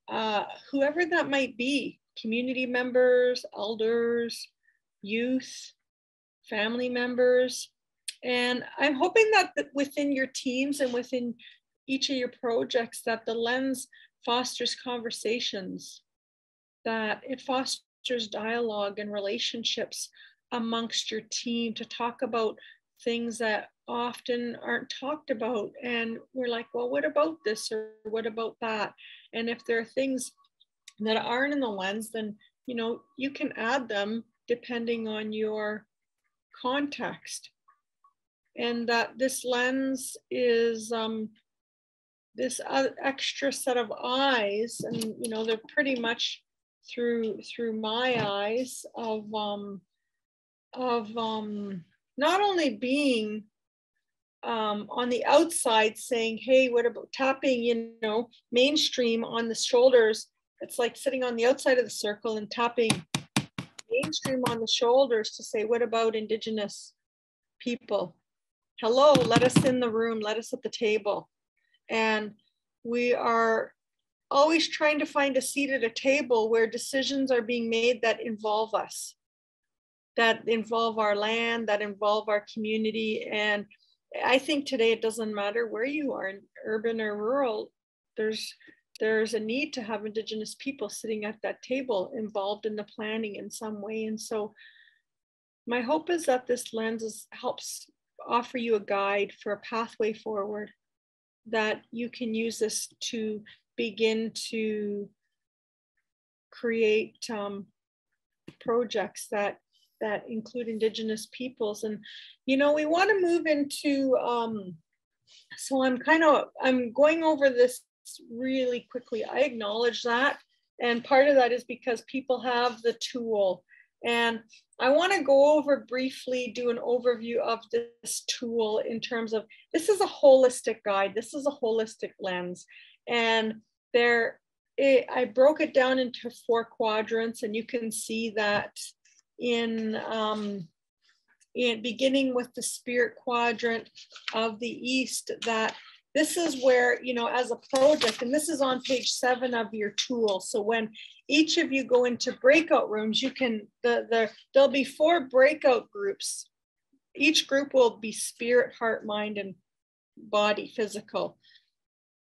uh, whoever that might be, community members, elders, youth, family members. And I'm hoping that within your teams and within each of your projects that the lens fosters conversations that it fosters dialogue and relationships amongst your team to talk about things that often aren't talked about. And we're like, well, what about this or what about that? And if there are things that aren't in the lens, then you know you can add them depending on your context. And that this lens is um, this extra set of eyes, and you know they're pretty much through through my eyes of um, of um, not only being um, on the outside saying, hey, what about tapping, you know, mainstream on the shoulders? It's like sitting on the outside of the circle and tapping mainstream on the shoulders to say, what about Indigenous people? Hello, let us in the room, let us at the table. And we are always trying to find a seat at a table where decisions are being made that involve us, that involve our land, that involve our community. And I think today it doesn't matter where you are, in urban or rural, there's there's a need to have indigenous people sitting at that table involved in the planning in some way. And so my hope is that this lens is, helps offer you a guide for a pathway forward that you can use this to begin to create um, projects that that include indigenous peoples. And you know we want to move into um, so i'm kind of i'm going over this really quickly. I acknowledge that. And part of that is because people have the tool. And i want to go over briefly do an overview of this tool in terms of this is a holistic guide. This is a holistic lens. And there, it, I broke it down into four quadrants and you can see that in, um, in beginning with the spirit quadrant of the East that this is where, you know, as a project, and this is on page seven of your tool. So when each of you go into breakout rooms, you can, the, the, there'll be four breakout groups. Each group will be spirit, heart, mind, and body, physical.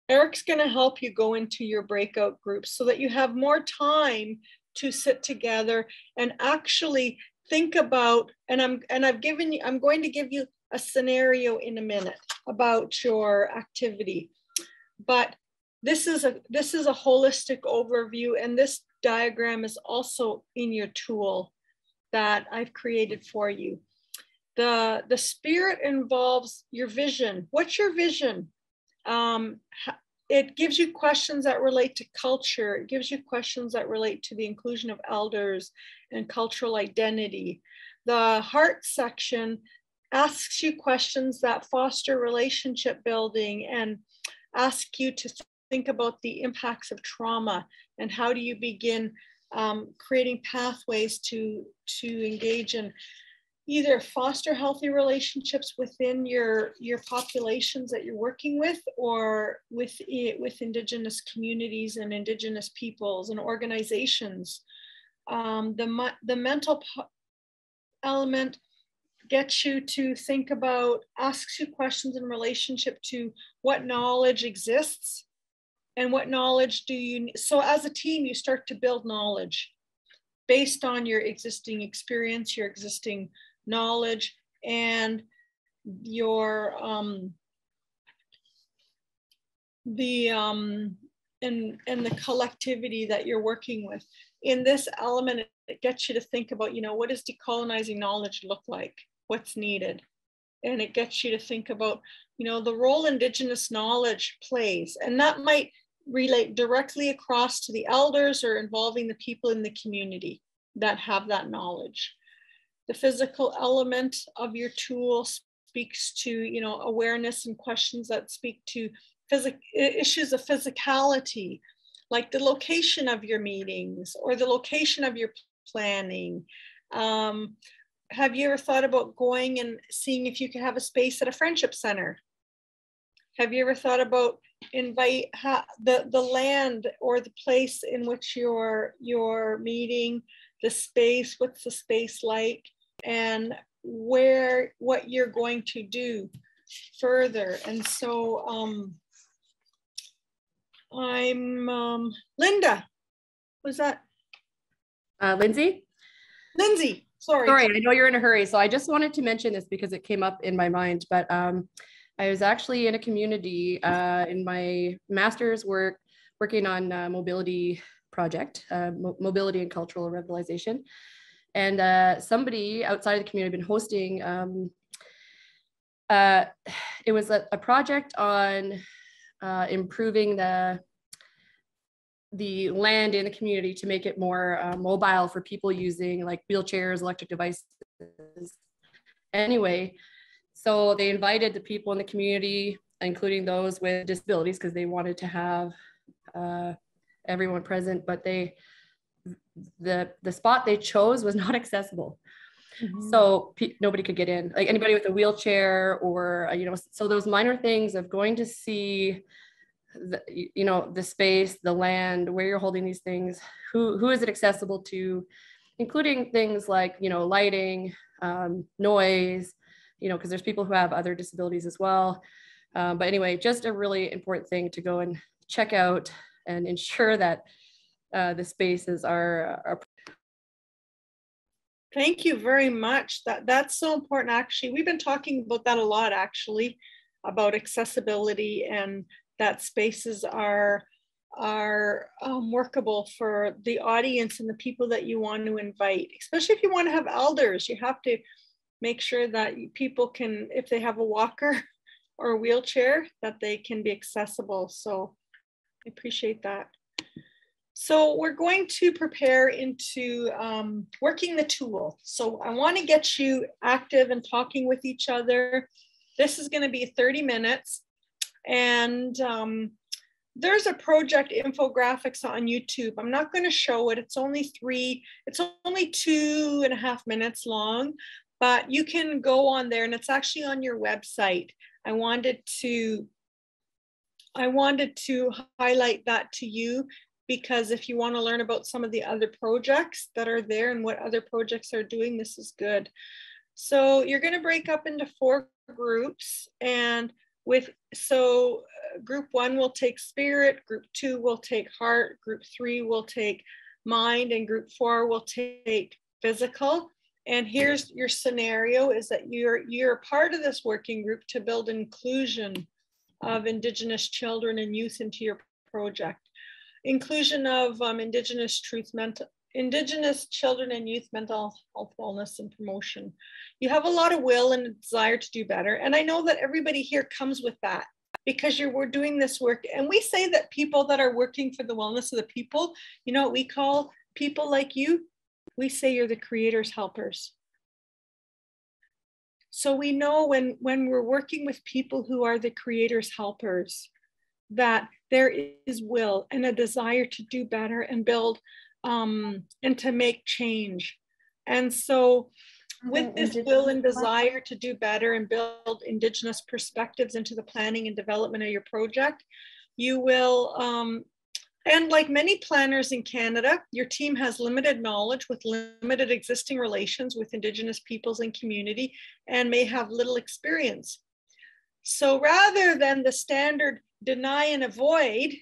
Eric's going to help you go into your breakout groups so that you have more time to sit together and actually think about and I'm and I've given you I'm going to give you a scenario in a minute about your activity. But this is a this is a holistic overview and this diagram is also in your tool that I've created for you. The the spirit involves your vision. What's your vision? um, it gives you questions that relate to culture. It gives you questions that relate to the inclusion of elders and cultural identity. The heart section asks you questions that foster relationship building and ask you to think about the impacts of trauma and how do you begin um, creating pathways to, to engage in either foster healthy relationships within your, your populations that you're working with or with, with Indigenous communities and Indigenous peoples and organizations. Um, the, the mental element gets you to think about, asks you questions in relationship to what knowledge exists and what knowledge do you. So as a team, you start to build knowledge based on your existing experience, your existing knowledge, and your um, the um, and and the collectivity that you're working with. In this element, it gets you to think about, you know, what does decolonizing knowledge look like? What's needed? And it gets you to think about, you know, the role Indigenous knowledge plays. And that might relate directly across to the elders or involving the people in the community that have that knowledge. The physical element of your tool speaks to, you know, awareness and questions that speak to issues of physicality, like the location of your meetings or the location of your planning. Um, have you ever thought about going and seeing if you could have a space at a friendship center? Have you ever thought about invite ha, the the land or the place in which you're you're meeting, the space? What's the space like, and where what you're going to do further? And so um, I'm um, Linda. Was that uh, Lindsay? Lindsay, sorry. Sorry, I know you're in a hurry. So I just wanted to mention this because it came up in my mind. But um, I was actually in a community uh, in my master's work, working on a mobility project, uh, mo mobility and cultural revitalization. And uh, somebody outside of the community had been hosting, um, uh, it was a, a project on uh, improving the the land in the community to make it more uh, mobile for people using like wheelchairs, electric devices. Anyway, so they invited the people in the community, including those with disabilities, because they wanted to have uh, everyone present, but they the the spot they chose was not accessible. Mm-hmm. So nobody could get in, like anybody with a wheelchair or uh, you know. So those minor things of going to see the, you know the space the land where you're holding these things who who is it accessible to including things like you know lighting um, noise you know because there's people who have other disabilities as well um, but anyway just a really important thing to go and check out and ensure that uh, the spaces are, are Thank you very much. That that's so important. Actually, we've been talking about that a lot. Actually, about accessibility and that spaces are are um, workable for the audience and the people that you want to invite, especially if you want to have elders. You have to make sure that people can, if they have a walker or a wheelchair, that they can be accessible. So I appreciate that. So we're going to prepare into um, working the tool. So I want to get you active and talking with each other. This is going to be 30 minutes. And um, there's a project infographics on YouTube. I'm not going to show it. It's only three, it's only two and a half minutes long, but you can go on there and it's actually on your website. I wanted to I wanted to highlight that to you because if you want to learn about some of the other projects that are there and what other projects are doing, this is good. So you're going to break up into four groups and with so uh, group one will take spirit group two will take heart group three will take mind and group four will take physical and here's your scenario is that you're you're part of this working group to build inclusion of indigenous children and youth into your project inclusion of um, indigenous truth mental Indigenous children and youth mental health, wellness, and promotion. You have a lot of will and desire to do better. And I know that everybody here comes with that because you're we're doing this work. And we say that people that are working for the wellness of the people, you know what we call people like you? We say you're the creator's helpers. So we know when, when we're working with people who are the creator's helpers, that there is will and a desire to do better and build um, and to make change. And so with this will and desire to do better and build Indigenous perspectives into the planning and development of your project, you will, um, and like many planners in Canada, your team has limited knowledge with limited existing relations with Indigenous peoples and community and may have little experience. So rather than the standard deny and avoid,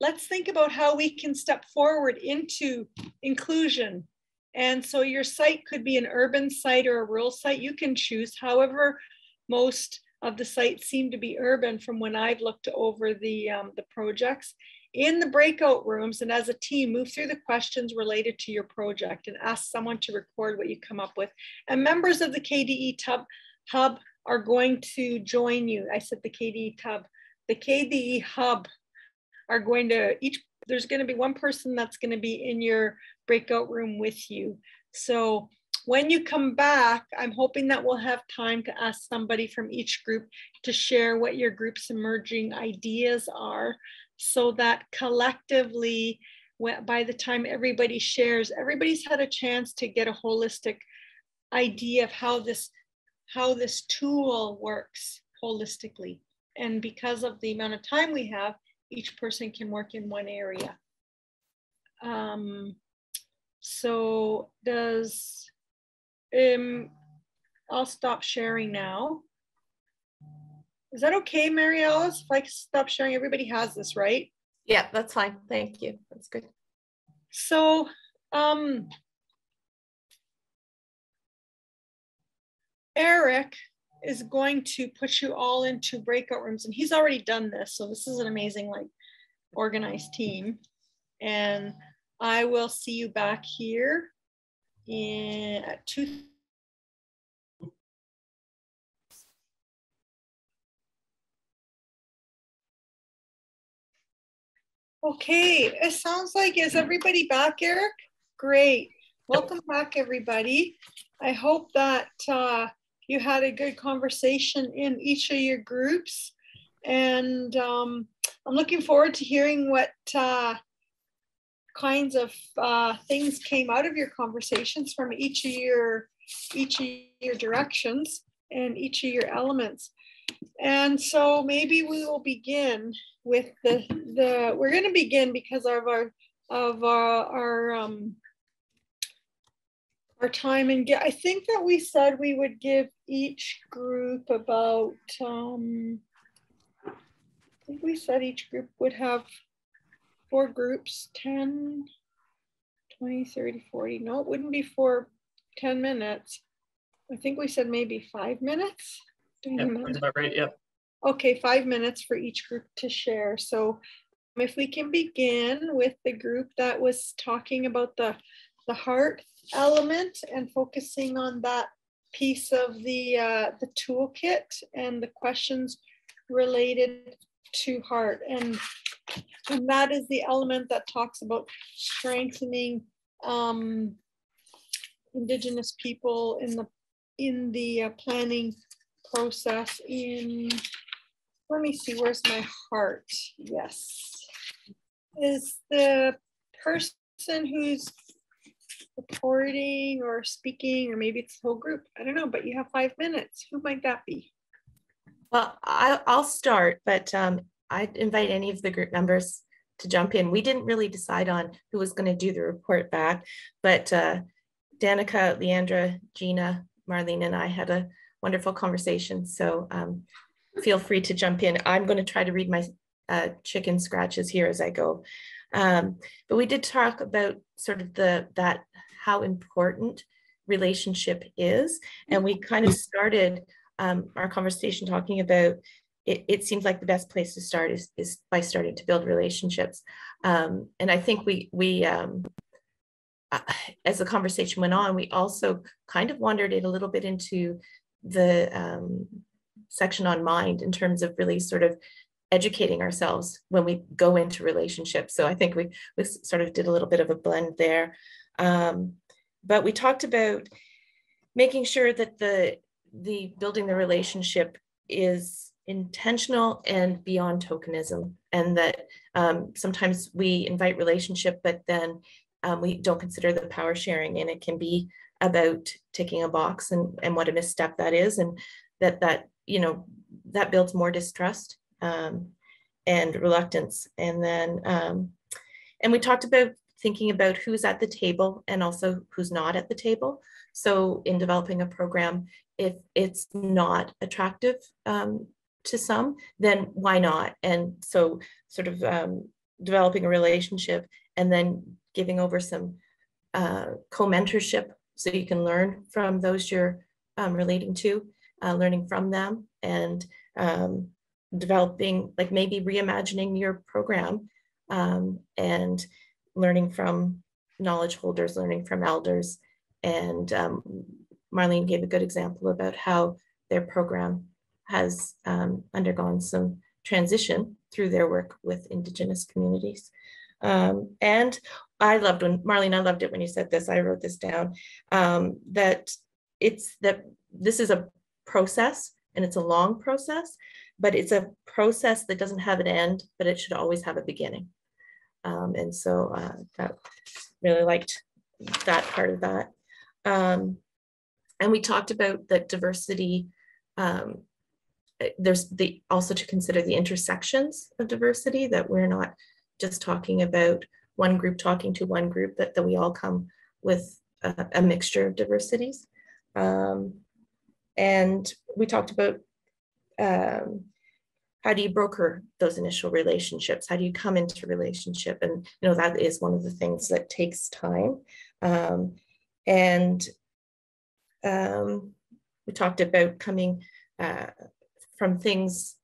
let's think about how we can step forward into inclusion. And so your site could be an urban site or a rural site. You can choose. However, most of the sites seem to be urban from when I've looked over the, um, the projects. In the breakout rooms and as a team, move through the questions related to your project and ask someone to record what you come up with. And members of the KDE Tub Hub are going to join you. I said the KDE Tub, the KDE Hub are going to each there's going to be one person that's going to be in your breakout room with you so when you come back i'm hoping that we'll have time to ask somebody from each group to share what your group's emerging ideas are so that collectively by the time everybody shares everybody's had a chance to get a holistic idea of how this how this tool works holistically and because of the amount of time we have each person can work in one area. Um, so does, um, I'll stop sharing now. Is that okay, Mary Alice? If I stop sharing, everybody has this, right? Yeah, that's fine. Thank you. That's good. So, um, Eric is going to put you all into breakout rooms and he's already done this. So this is an amazing like organized team. And I will see you back here in at two. Okay, it sounds like, is everybody back, Eric? Great. Welcome back, everybody. I hope that uh, you had a good conversation in each of your groups. And um, I'm looking forward to hearing what uh, kinds of uh, things came out of your conversations from each of your each of your directions and each of your elements. And so maybe we will begin with the the we're going to begin because of our of our, our um, our time and get, I think that we said we would give each group about, um, I think we said each group would have four groups, 10, 20, 30, 40. No, it wouldn't be for 10 minutes. I think we said maybe five minutes. Yeah, that's about right. Yep. Okay, five minutes for each group to share. So if we can begin with the group that was talking about the, the heart element and focusing on that piece of the uh, the toolkit and the questions related to heart. And and that is the element that talks about strengthening um, indigenous people in the in the uh, planning process in let me see where's my heart? Yes. Is the person who's reporting or speaking, or maybe it's the whole group. I don't know, but you have five minutes. Who might that be? Well, I, will start, but um, I'd invite any of the group members to jump in. We didn't really decide on who was going to do the report back, but uh, Danica, Leandra, Gina, Marlene, and I had a wonderful conversation. So um, feel free to jump in. I'm going to try to read my uh, chicken scratches here as I go. Um, but we did talk about sort of the that how important relationship is. And we kind of started um, our conversation talking about it, it, seems like the best place to start is, is by starting to build relationships. Um, and I think we, we um, uh, as the conversation went on, we also kind of wandered it a little bit into the um, section on mind in terms of really sort of educating ourselves when we go into relationships. So I think we, we sort of did a little bit of a blend there. Um, but we talked about making sure that the the building the relationship is intentional and beyond tokenism and that um, sometimes we invite relationship but then um, we don't consider the power sharing and it can be about ticking a box and, and what a misstep that is and that that you know that builds more distrust um, and reluctance. And then um, and we talked about thinking about who's at the table and also who's not at the table. So in developing a program if it's not attractive um, to some then why not? And so sort of um, developing a relationship and then giving over some uh, co-mentorship so you can learn from those you're um, relating to, uh, learning from them and um, developing, like maybe reimagining your program um, and learning from knowledge holders, learning from elders. And um, Marlene gave a good example about how their program has um, undergone some transition through their work with Indigenous communities. Um, and I loved when Marlene, I loved it when you said this. I wrote this down um, that it's that this is a process and it's a long process, but it's a process that doesn't have an end, but it should always have a beginning. Um, and so uh, really liked that part of that. Um, and we talked about that diversity. Um, there's the also to consider the intersections of diversity that we're not just talking about one group talking to one group, that, that we all come with a, a mixture of diversities. Um, and we talked about um, how do you broker those initial relationships? How do you come into relationship? And you know that is one of the things that takes time. Um, and um, we talked about coming uh, from things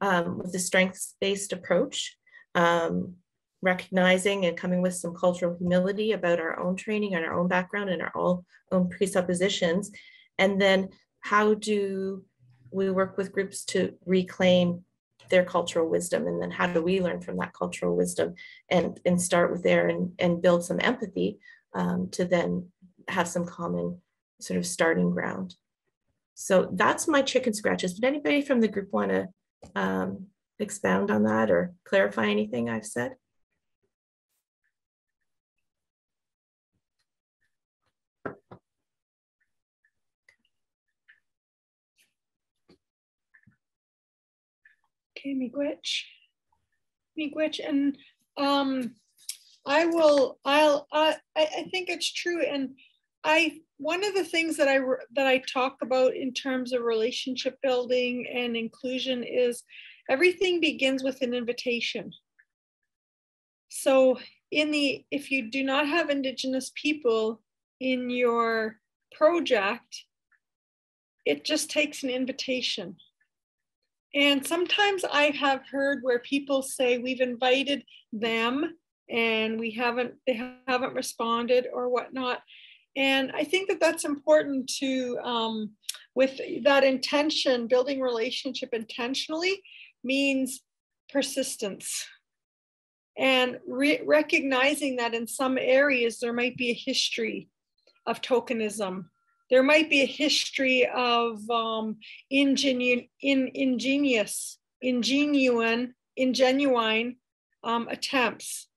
um, with the strengths-based approach um, recognizing and coming with some cultural humility about our own training and our own background and our own presuppositions. And then how do we work with groups to reclaim their cultural wisdom? And then how do we learn from that cultural wisdom and, and start with there and, and build some empathy um, to then have some common sort of starting ground. So that's my chicken scratches. Did anybody from the group want to um, expound on that or clarify anything I've said? Okay, Miigwech. Miigwech, and um, I will. I'll. I. I think it's true, and I. One of the things that I that I talk about in terms of relationship building and inclusion is everything begins with an invitation. So in the if you do not have indigenous people in your project, it just takes an invitation. And sometimes I have heard where people say we've invited them and we haven't they haven't responded or whatnot. And I think that that's important to um, with that intention, building relationship intentionally means persistence and re- recognizing that in some areas there might be a history of tokenism there might be a history of um, ingenu- in, ingenious ingenuine ingenuine um, attempts.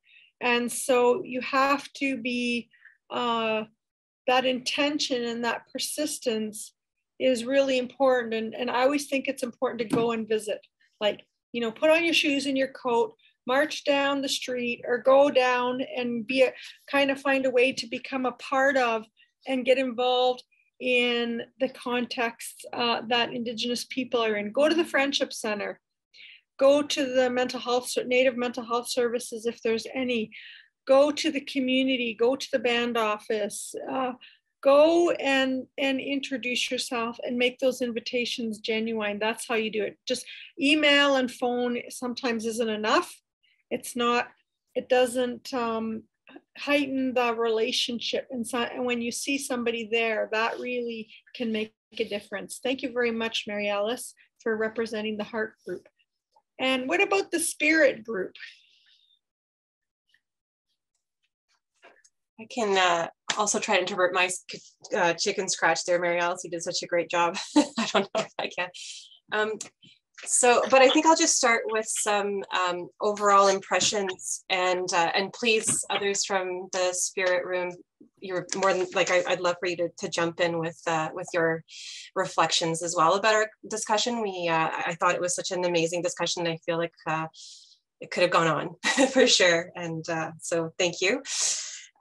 And so you have to be uh, that intention and that persistence is really important. And, and i always think it's important to go and visit. Like you know put on your shoes and your coat march down the street or go down and be a kind of find a way to become a part of and get involved in the context uh, that indigenous people are in. Go to the friendship center. Go to the mental health native mental health services if there's any. Go to the community. Go to the band office. Uh, go and and introduce yourself and make those invitations genuine. That's how you do it. Just email and phone sometimes isn't enough. It's not it doesn't um, heighten the relationship and, so, and when you see somebody there that really can make a difference thank you very much mary alice for representing the heart group and what about the spirit group I can uh, also try to interpret my uh, chicken scratch there, Mary Alice. You did such a great job. I don't know if I can. Um, so, but I think I'll just start with some um, overall impressions and uh, and please others from the spirit room, you're more than like I, would love for you to, to jump in with uh, with your reflections as well about our discussion. We uh, I thought it was such an amazing discussion. I feel like uh, it could have gone on for sure. And uh, so thank you.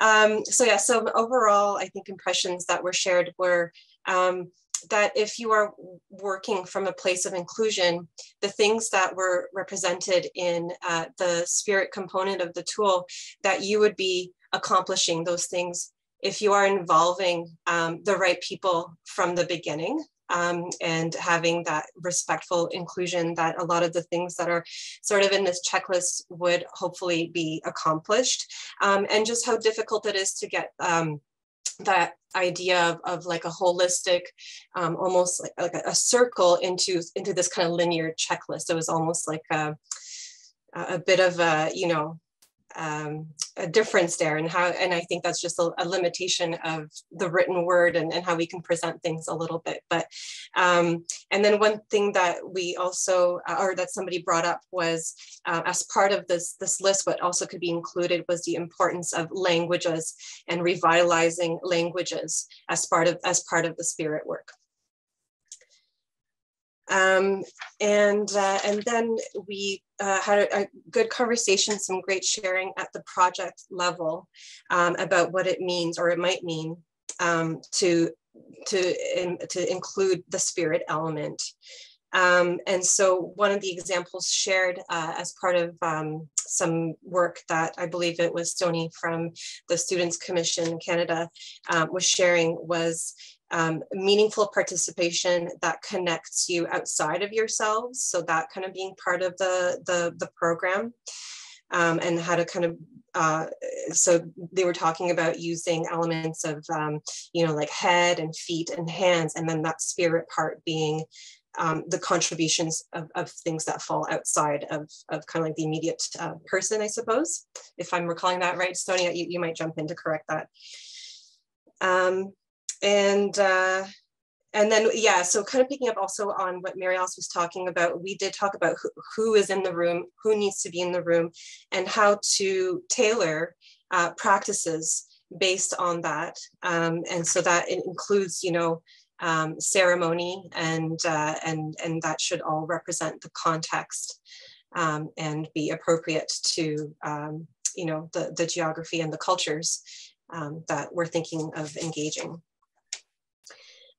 Um, so yeah, so overall, I think impressions that were shared were um, that if you are working from a place of inclusion, the things that were represented in uh, the spirit component of the tool, that you would be accomplishing those things if you are involving um, the right people from the beginning um, and having that respectful inclusion that a lot of the things that are sort of in this checklist would hopefully be accomplished. Um, and just how difficult it is to get um, that idea of, of, like a holistic um, almost like, like a, a, circle into into this kind of linear checklist. It was almost like a, a bit of a you know um, a difference there and how and i think that's just a, a limitation of the written word and, and, how we can present things a little bit. But um, and then one thing that we also uh, or that somebody brought up was uh, as part of this this list what also could be included was the importance of languages and revitalizing languages as part of as part of the spirit work um, and uh, and then we uh, had a, a, good conversation, some great sharing at the project level um, about what it means or it might mean um, to to in, to include the spirit element. Um, and so one of the examples shared uh, as part of um, some work that I believe it was Stoney from the Students Commission Canada um, was sharing was um, meaningful participation that connects you outside of yourselves. So that kind of being part of the, the, the program um, and how to kind of, uh, so they were talking about using elements of, um, you know, like head and feet and hands, and then that spirit part being um, the contributions of, of, things that fall outside of, of kind of like the immediate uh, person, I suppose. If I'm recalling that right, Sonia, you, you might jump in to correct that. Um, and uh, and then yeah so kind of picking up also on what mary alice was talking about we did talk about who, who is in the room who needs to be in the room and how to tailor uh, practices based on that. Um, and so that includes you know um, ceremony and uh, and and that should all represent the context um, and be appropriate to um, you know the the geography and the cultures um, that we're thinking of engaging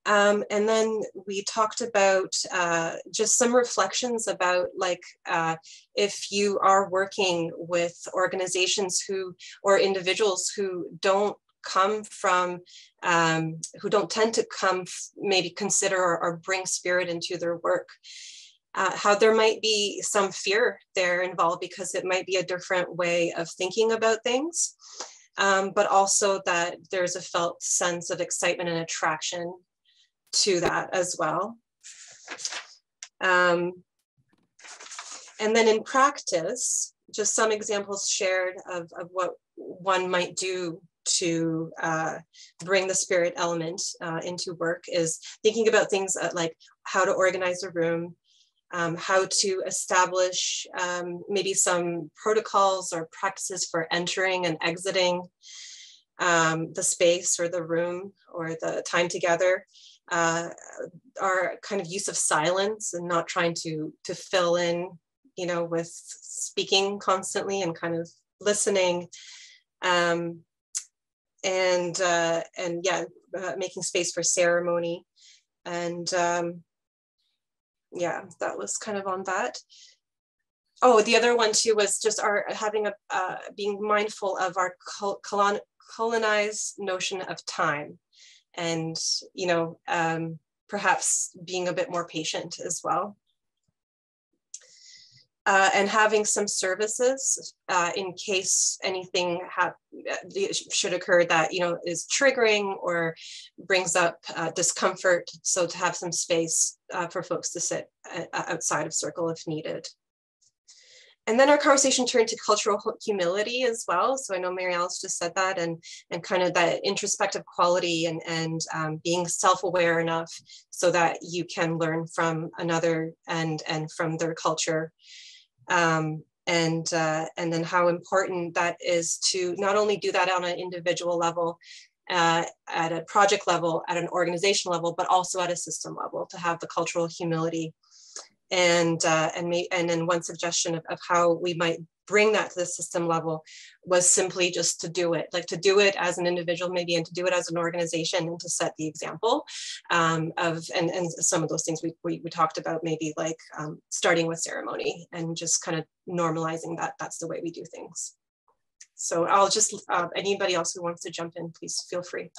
um, and then we talked about uh, just some reflections about like uh, if you are working with organizations who or individuals who don't come from um, who don't tend to come maybe consider or, or bring spirit into their work uh, how there might be some fear there involved because it might be a different way of thinking about things. Um, but also that there's a felt sense of excitement and attraction to that as well. Um, and then in practice, just some examples shared of, of what one might do to uh, bring the spirit element uh, into work is thinking about things uh, like how to organize a room, um, how to establish um, maybe some protocols or practices for entering and exiting um, the space or the room or the time together, uh, our kind of use of silence and not trying to to fill in you know with speaking constantly and kind of listening. Um, and uh, and yeah uh, making space for ceremony. And um, yeah that was kind of on that. Oh the other one too was just our having a uh, being mindful of our colon colonized notion of time and you know um, perhaps being a bit more patient as well. Uh, and having some services uh, in case anything should occur that you know is triggering or brings up uh, discomfort. So to have some space uh, for folks to sit uh, outside of circle if needed and then our conversation turned to cultural humility as well. So I know Mary Alice just said that and, and kind of that introspective quality and, and um, being self-aware enough so that you can learn from another and, and from their culture. Um, and, uh, and then how important that is to not only do that on an individual level, uh, at a project level, at an organizational level, but also at a system level to have the cultural humility and uh, and me and then one suggestion of, of how we might bring that to the system level was simply just to do it like to do it as an individual maybe and to do it as an organization and to set the example um, of and, and some of those things we, we, we talked about maybe like um, starting with ceremony and just kind of normalizing that that's the way we do things. So i'll just uh, anybody else who wants to jump in please feel free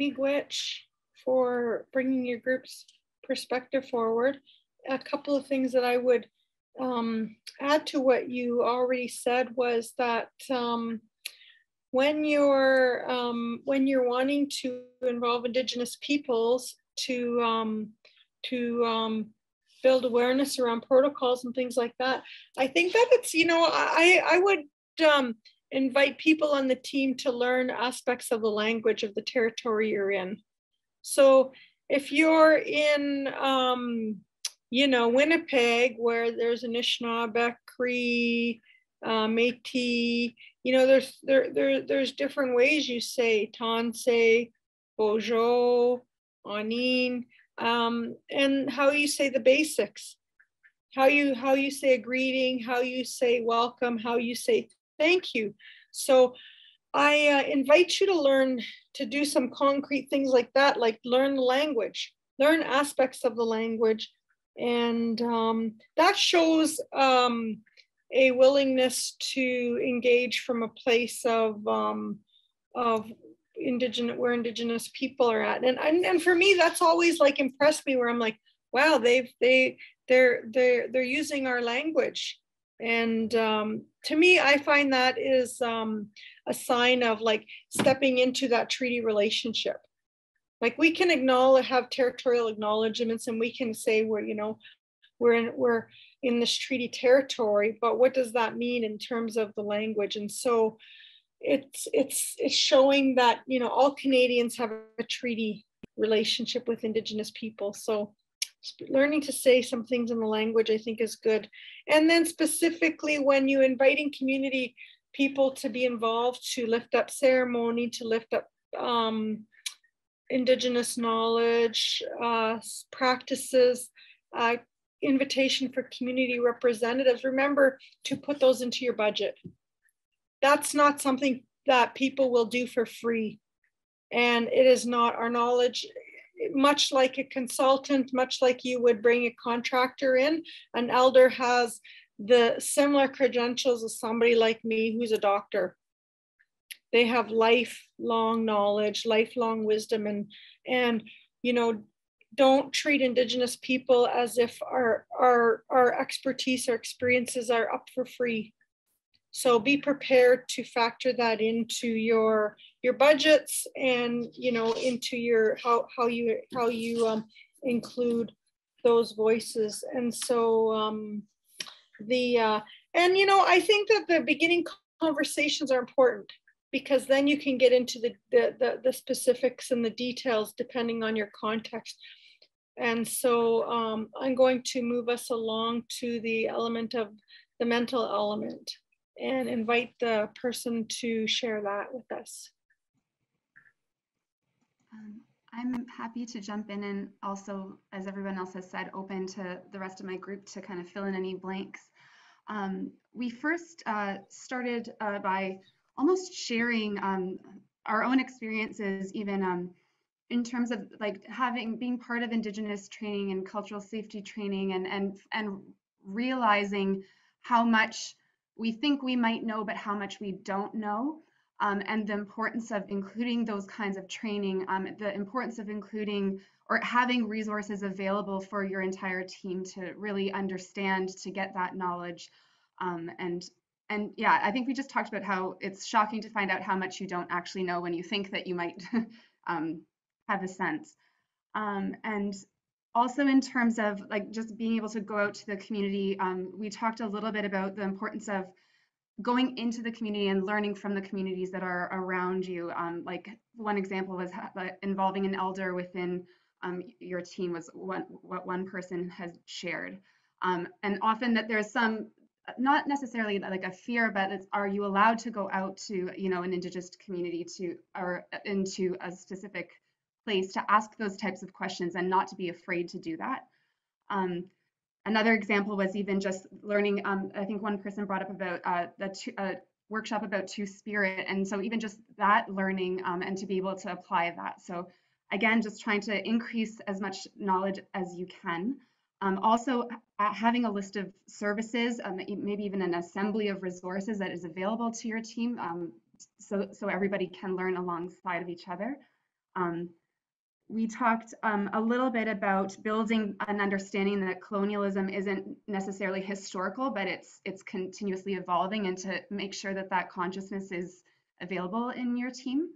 Miigwech, for bringing your group's perspective forward. A couple of things that I would um, add to what you already said was that um, when you're um, when you're wanting to involve Indigenous peoples to um, to um, build awareness around protocols and things like that, I think that it's you know I I would um, invite people on the team to learn aspects of the language of the territory you're in. So if you're in, um, you know, Winnipeg, where there's Anishinaabe, Cree, uh, Métis, you know, there's there, there there's different ways you say Tanse, Bojo, Anin, um, and how you say the basics, how you how you say a greeting, how you say welcome, how you say Thank you. So I uh, invite you to learn to do some concrete things like that, like learn language, learn aspects of the language. And um, that shows um, a willingness to engage from a place of, um, of indigenous, where indigenous people are at. And, and, and for me, that's always like impressed me where I'm like, wow, they've, they, they're, they're, they're using our language and um, to me, I find that is um, a sign of like stepping into that treaty relationship. Like we can acknowledge, have territorial acknowledgements, and we can say we're, you know, we're in we're in this treaty territory, but what does that mean in terms of the language? And so, it's it's it's showing that you know all Canadians have a treaty relationship with Indigenous people. So learning to say some things in the language I think is good. And then specifically when you inviting community people to be involved, to lift up ceremony, to lift up um, indigenous knowledge, uh, practices, uh, invitation for community representatives, remember to put those into your budget. That's not something that people will do for free. And it is not our knowledge much like a consultant, much like you would bring a contractor in, an elder has the similar credentials as somebody like me who's a doctor. They have lifelong knowledge, lifelong wisdom, and and you know, don't treat Indigenous people as if our our our expertise, our experiences are up for free. So be prepared to factor that into your your budgets and you know into your how how you how you um, include those voices. And so um, the uh, and you know I think that the beginning conversations are important because then you can get into the, the, the, the specifics and the details depending on your context. And so um, I'm going to move us along to the element of the mental element and invite the person to share that with us. Um, I'm happy to jump in and also, as everyone else has said, open to the rest of my group to kind of fill in any blanks. Um, we first uh, started uh, by almost sharing um, our own experiences, even um, in terms of like having being part of Indigenous training and cultural safety training, and and and realizing how much we think we might know, but how much we don't know. Um, and the importance of including those kinds of training, um, the importance of including or having resources available for your entire team to really understand, to get that knowledge. Um, and and yeah, I think we just talked about how it's shocking to find out how much you don't actually know when you think that you might um, have a sense. Um, and also in terms of like just being able to go out to the community, um, we talked a little bit about the importance of going into the community and learning from the communities that are around you. Um, like one example was involving an elder within um, your team was what one person has shared. Um, and often that there's some, not necessarily like a fear, but it's, are you allowed to go out to, you know, an indigenous community to, or into a specific place to ask those types of questions and not to be afraid to do that. Um, another example was even just learning, um, I think one person brought up about uh, the two, uh, workshop about two spirit. And so even just that learning um, and to be able to apply that. So again, just trying to increase as much knowledge as you can. Um, also having a list of services, um, maybe even an assembly of resources that is available to your team um, so, so everybody can learn alongside of each other. We talked um, a little bit about building an understanding that colonialism isn't necessarily historical, but it's it's continuously evolving, and to make sure that that consciousness is available in your team.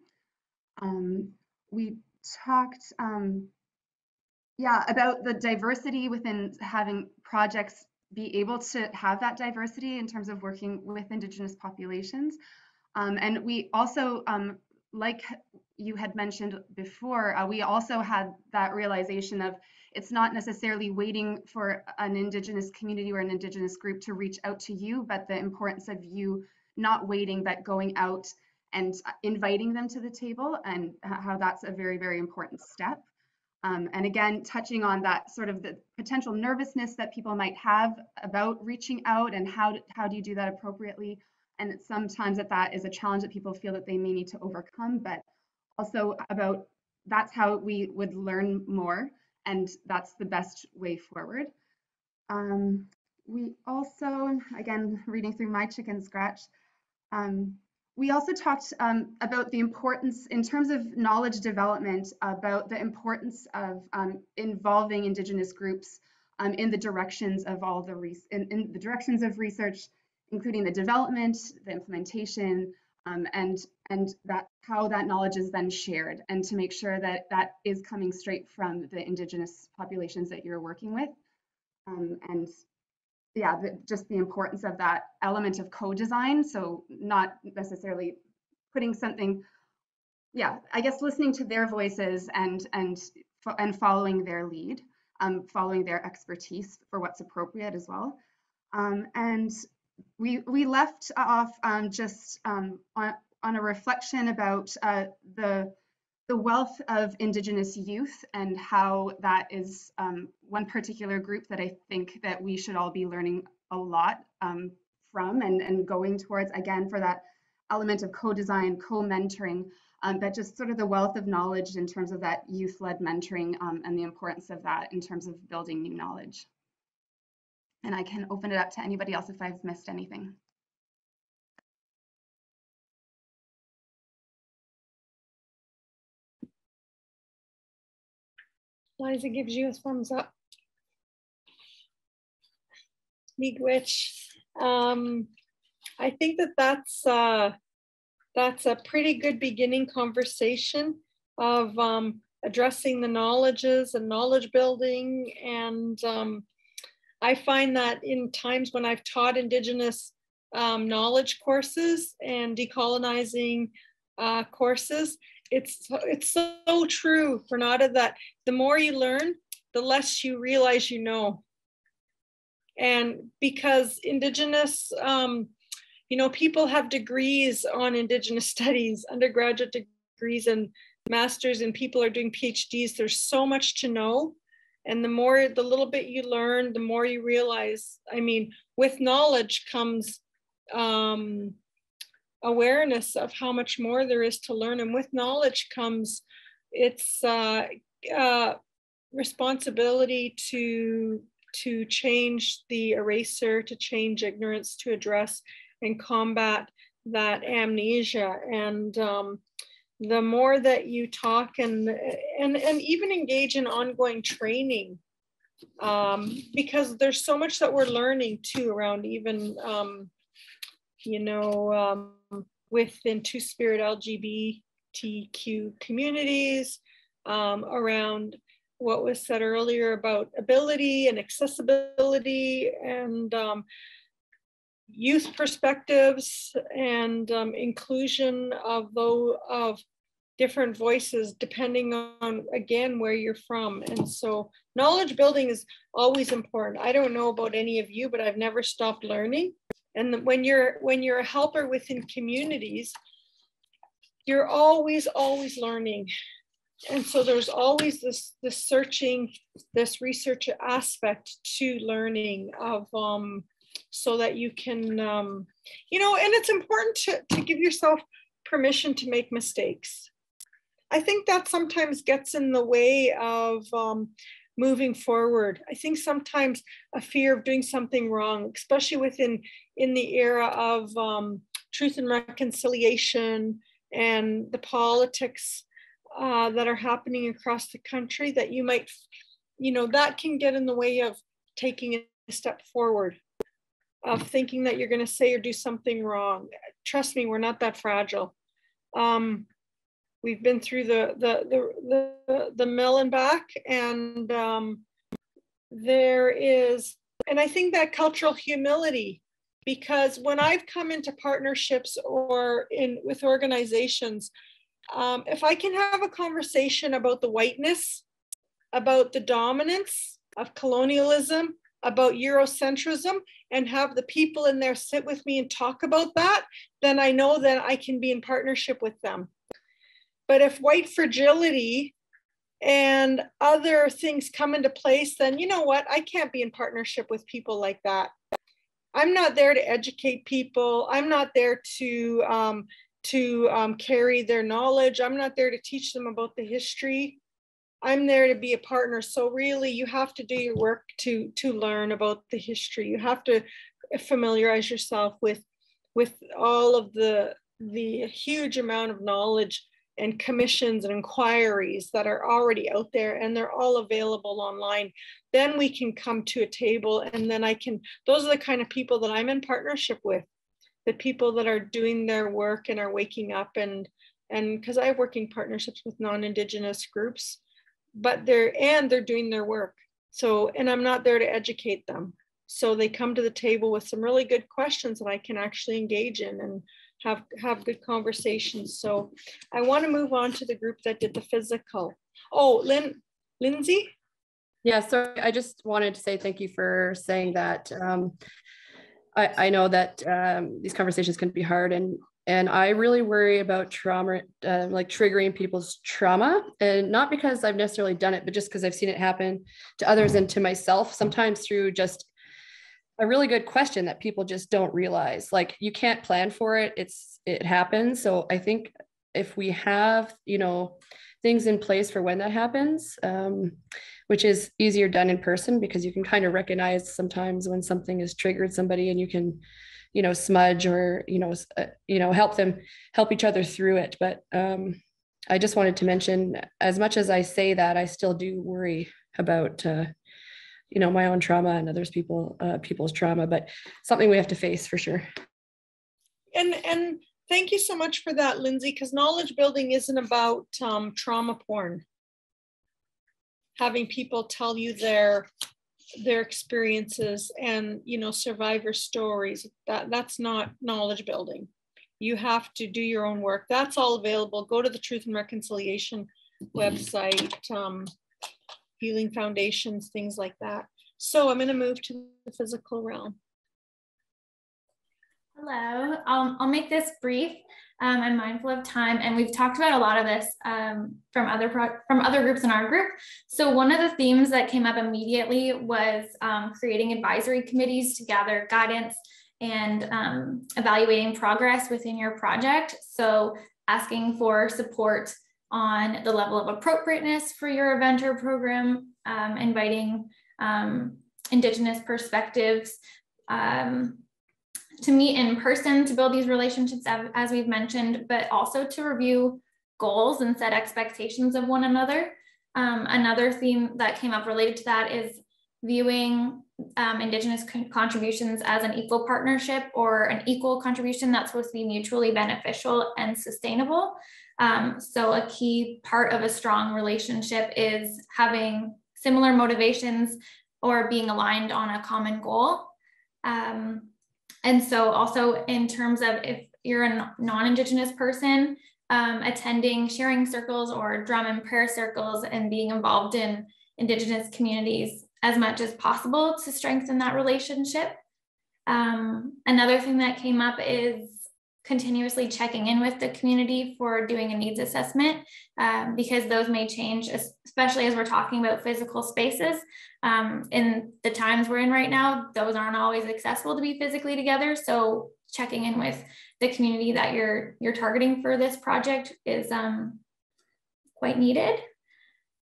Um, we talked, um, yeah, about the diversity within having projects be able to have that diversity in terms of working with Indigenous populations. Um, and we also um, like you had mentioned before, uh, we also had that realization of it's not necessarily waiting for an Indigenous community or an Indigenous group to reach out to you, but the importance of you not waiting, but going out and inviting them to the table and how that's a very, very important step. Um, and again, touching on that sort of the potential nervousness that people might have about reaching out and how, how do you do that appropriately? And sometimes that that is a challenge that people feel that they may need to overcome, but also about that's how we would learn more and that's the best way forward. Um, we also, again, reading through my chicken scratch, um, we also talked um, about the importance in terms of knowledge development about the importance of um, involving indigenous groups um, in the directions of all the in, in, the directions of research, including the development, the implementation, um, and and that how that knowledge is then shared and to make sure that that is coming straight from the indigenous populations that you're working with. Um, and yeah the, just the importance of that element of co-design. So not necessarily putting something yeah i guess listening to their voices and and and following their lead um, following their expertise for what's appropriate as well. Um, and we we left off um, just um, on, on a reflection about uh, the the wealth of Indigenous youth and how that is um, one particular group that I think that we should all be learning a lot um, from and, and going towards, again, for that element of co-design, co-mentoring, um, but just sort of the wealth of knowledge in terms of that youth-led mentoring um, and the importance of that in terms of building new knowledge. And I can open it up to anybody else if I've missed anything. Liza gives you a thumbs up. Miigwech. Um, I think that that's uh, that's a pretty good beginning conversation of um, addressing the knowledges and knowledge building. And um, I find that in times when I've taught Indigenous um, knowledge courses and decolonizing uh, courses, it's it's so true, Renata, that the more you learn, the less you realize you know. And because Indigenous, um, you know, people have degrees on Indigenous studies, undergraduate degrees and masters, and people are doing PhDs. There's so much to know. And the more, the little bit you learn, the more you realize. I mean, with knowledge comes um, awareness of how much more there is to learn. And with knowledge comes its uh, uh, responsibility to to change the eraser, to change ignorance, to address and combat that amnesia. And um, the more that you talk and and and even engage in ongoing training, um, because there's so much that we're learning too around even um, you know um, within Two Spirit LGBTQ communities, um, around what was said earlier about ability and accessibility and um, youth perspectives and um, inclusion of those of different voices depending on again where you're from. And so knowledge building is always important. I don't know about any of you but i've never stopped learning. And when you're when you're a helper within communities you're always always learning. And so there's always this this searching this research aspect to learning of um so that you can um you know and it's important to, to give yourself permission to make mistakes. I think that sometimes gets in the way of um moving forward. I think sometimes a fear of doing something wrong especially within in the era of um, truth and reconciliation and the politics uh, that are happening across the country that you might, you know, that can get in the way of taking a step forward, of thinking that you're going to say or do something wrong. Trust me, we're not that fragile. Um, we've been through the the the the, the mill and back, and um, there is, and I think that cultural humility because when I've come into partnerships or in with organizations, um, if I can have a conversation about the whiteness, about the dominance of colonialism, about Eurocentrism, and have the people in there sit with me and talk about that, then I know that I can be in partnership with them. But if white fragility and other things come into place, then you know what? I can't be in partnership with people like that. I'm not there to educate people. I'm not there to um, to um, carry their knowledge. I'm not there to teach them about the history. I'm there to be a partner. So really, you have to do your work to to learn about the history. You have to familiarize yourself with with all of the the huge amount of knowledge and commissions and inquiries that are already out there and they're all available online then we can come to a table and then i can those are the kind of people that i'm in partnership with the people that are doing their work and are waking up and and because I have working partnerships with non-indigenous groups, but they're and they're doing their work. So and I'm not there to educate them. So they come to the table with some really good questions that I can actually engage in and have have good conversations. So I want to move on to the group that did the physical. Oh, Lynn, Lindsay. Yeah, so I just wanted to say thank you for saying that. Um, I, I know that um, these conversations can be hard and and I really worry about trauma, uh, like triggering people's trauma, and not because I've necessarily done it, but just because I've seen it happen to others and to myself. Sometimes through just a really good question that people just don't realize. Like you can't plan for it; it's it happens. So I think if we have, you know, things in place for when that happens, um, which is easier done in person because you can kind of recognize sometimes when something has triggered somebody and you can you know smudge or you know uh, you know help them help each other through it. But um, i just wanted to mention as much as i say that i still do worry about uh, you know my own trauma and others people uh, people's trauma but something we have to face for sure. And and thank you so much for that lindsay because knowledge building isn't about um, trauma porn. Having people tell you their their experiences and you know survivor stories that that's not knowledge building. You have to do your own work. That's all available. Go to the truth and reconciliation website um, healing foundations things like that. So i'm going to move to the physical realm hello um, i'll make this brief um, I'm mindful of time, and we've talked about a lot of this um, from other from other groups in our group. So one of the themes that came up immediately was um, creating advisory committees to gather guidance and um, evaluating progress within your project. So asking for support on the level of appropriateness for your event or program, um, inviting Indigenous perspectives, um, to meet in person to build these relationships as we've mentioned, but also to review goals and set expectations of one another. Um, another theme that came up related to that is viewing um, Indigenous con contributions as an equal partnership or an equal contribution that's supposed to be mutually beneficial and sustainable. Um, so a key part of a strong relationship is having similar motivations or being aligned on a common goal. Um, and so also in terms of if you're a non-Indigenous person, um, attending sharing circles or drum and prayer circles and being involved in Indigenous communities as much as possible to strengthen that relationship. Um, another thing that came up is continuously checking in with the community for doing a needs assessment um, because those may change, especially as we're talking about physical spaces. Um, in the times we're in right now, those aren't always accessible to be physically together. So checking in with the community that you're you're targeting for this project is um, quite needed.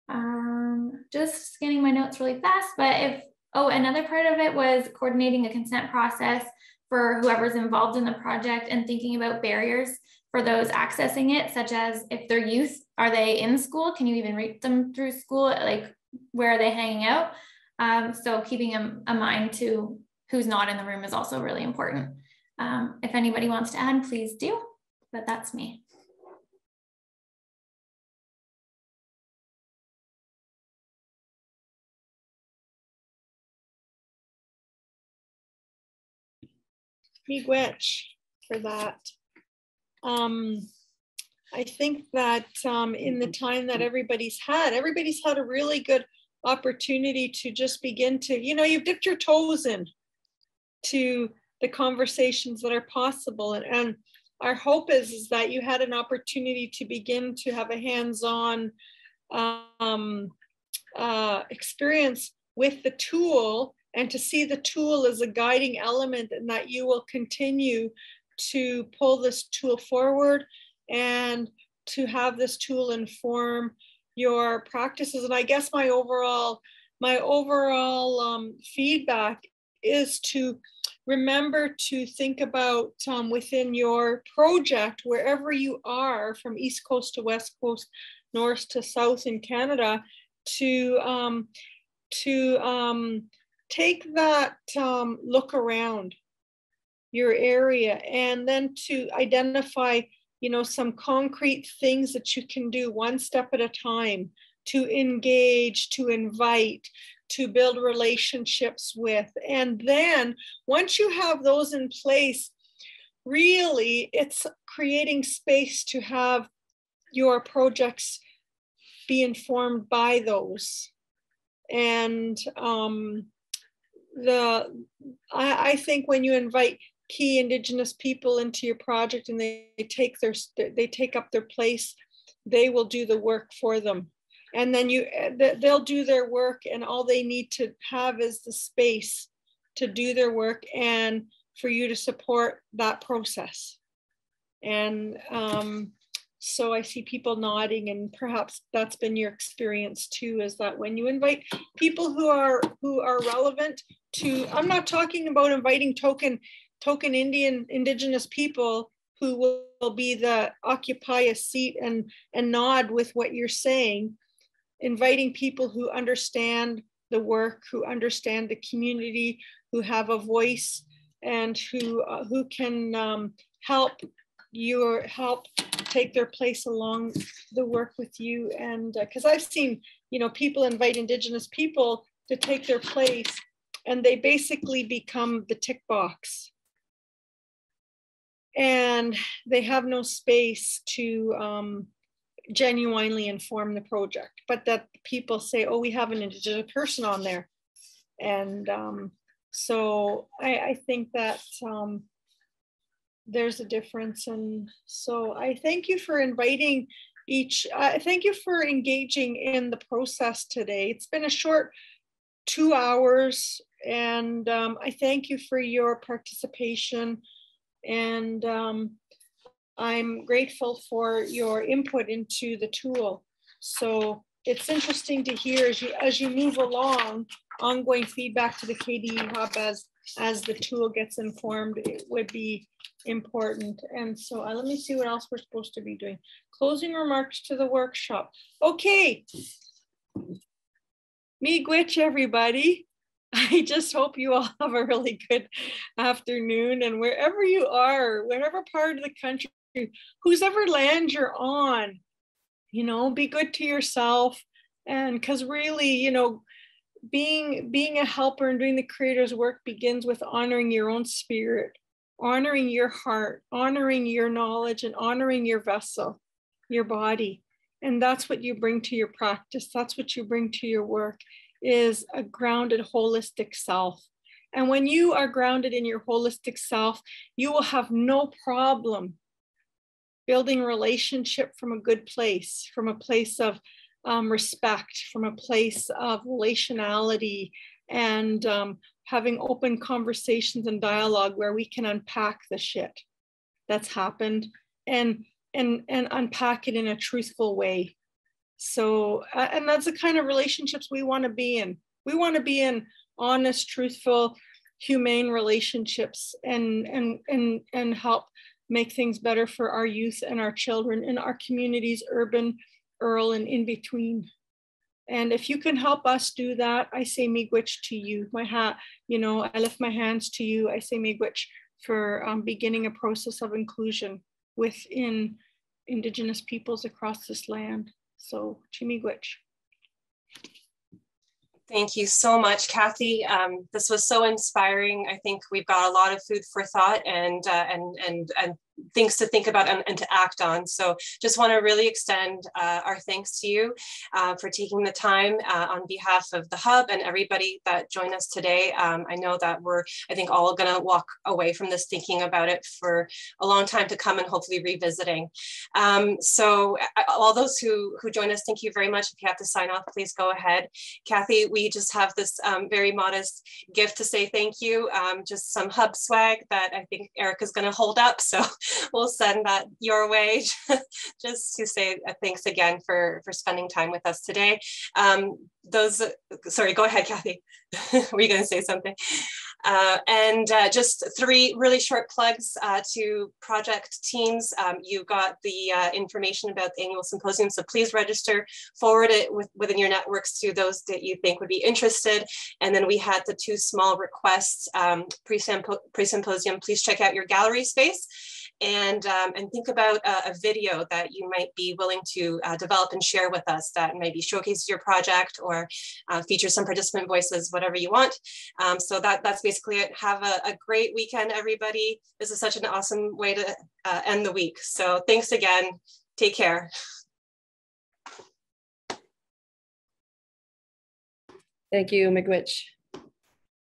Um, just scanning my notes really fast, but if, oh, another part of it was coordinating a consent process for whoever's involved in the project and thinking about barriers for those accessing it, such as if they're youth, are they in school? Can you even reach them through school? Like, where are they hanging out? Um, so keeping a, a, mind to who's not in the room is also really important. Um, if anybody wants to add, please do, but that's me. Miigwech for that. Um, I think that um, in the time that everybody's had, everybody's had a really good opportunity to just begin to, you know, you've dipped your toes in to the conversations that are possible. And, and our hope is, is that you had an opportunity to begin to have a hands-on um, uh, experience with the tool and to see the tool as a guiding element and that you will continue to pull this tool forward and to have this tool inform your practices. And i guess my overall my overall um, feedback is to remember to think about um, within your project wherever you are from east coast to west coast north to south in canada to um, to um, take that um, look around your area and then to identify you know some concrete things that you can do one step at a time to engage to invite to build relationships with. And then once you have those in place really it's creating space to have your projects be informed by those. And um, the I, I think when you invite key indigenous people into your project and they, they take their they take up their place they will do the work for them. And then you they'll do their work and all they need to have is the space to do their work and for you to support that process. And um, so I see people nodding and perhaps that's been your experience too, is that when you invite people who are who are relevant to, I'm not talking about inviting token token Indian indigenous people who will, will be the occupy a seat and and nod with what you're saying, inviting people who understand the work, who understand the community, who have a voice and who uh, who can um, help your help take their place along the work with you. And because uh, i've seen you know people invite indigenous people to take their place and they basically become the tick box. And they have no space to um, genuinely inform the project but that people say oh we have an indigenous person on there. And um, so I, I, think that um, there's a difference. And so I thank you for inviting each, uh, thank you for engaging in the process today. It's been a short two hours and um, I thank you for your participation and um, I'm grateful for your input into the tool. So it's interesting to hear as you as you move along, ongoing feedback to the KDE Hub as as the tool gets informed, it would be important. And so uh, let me see what else we're supposed to be doing. Closing remarks to the workshop. Okay. me Miigwech, everybody. I just hope you all have a really good afternoon and wherever you are, whatever part of the country whose ever land you're on. You know, be good to yourself. And because really, you know, being being a helper and doing the creator's work begins with honoring your own spirit honoring your heart honoring your knowledge and honoring your vessel your body. And that's what you bring to your practice. That's what you bring to your work is a grounded holistic self. And when you are grounded in your holistic self you will have no problem building relationship from a good place from a place of um, respect from a place of relationality and um, having open conversations and dialogue where we can unpack the shit that's happened and and and unpack it in a truthful way. So and that's the kind of relationships we want to be in. We want to be in honest truthful humane relationships and and and and help make things better for our youth and our children in our communities urban rural and in between and if you can help us do that i say miigwech to you my hat you know i lift my hands to you i say miigwech for um, beginning a process of inclusion within indigenous peoples across this land so chimigwech Thank you so much, Kathy. Um, this was so inspiring. I think we've got a lot of food for thought and uh, and and and things to think about and, and, to act on. So just want to really extend uh, our thanks to you uh, for taking the time uh, on behalf of the Hub and everybody that joined us today. Um, I know that we're, I think, all going to walk away from this thinking about it for a long time to come and hopefully revisiting. Um, so all those who, who joined us, thank you very much. If you have to sign off, please go ahead. Kathy, we just have this um, very modest gift to say thank you. Um, just some Hub swag that I think Erica's going to hold up. So we'll send that your way just to say uh, thanks again for, for spending time with us today. Um, those, sorry, go ahead, Kathy. Were you going to say something? Uh, and uh, just three really short plugs uh, to project teams. Um, you got the uh, information about the annual symposium, so please register, forward it with, within your networks to those that you think would be interested. And then we had the two small requests um, pre-symposium, please check out your gallery space and, um, and think about a, a, video that you might be willing to uh, develop and share with us that maybe showcases your project or uh, features some participant voices, whatever you want. Um, so that, that's basically it. Have a, a, great weekend, everybody. This is such an awesome way to uh, end the week. So thanks again. Take care. Thank you, Miigwech.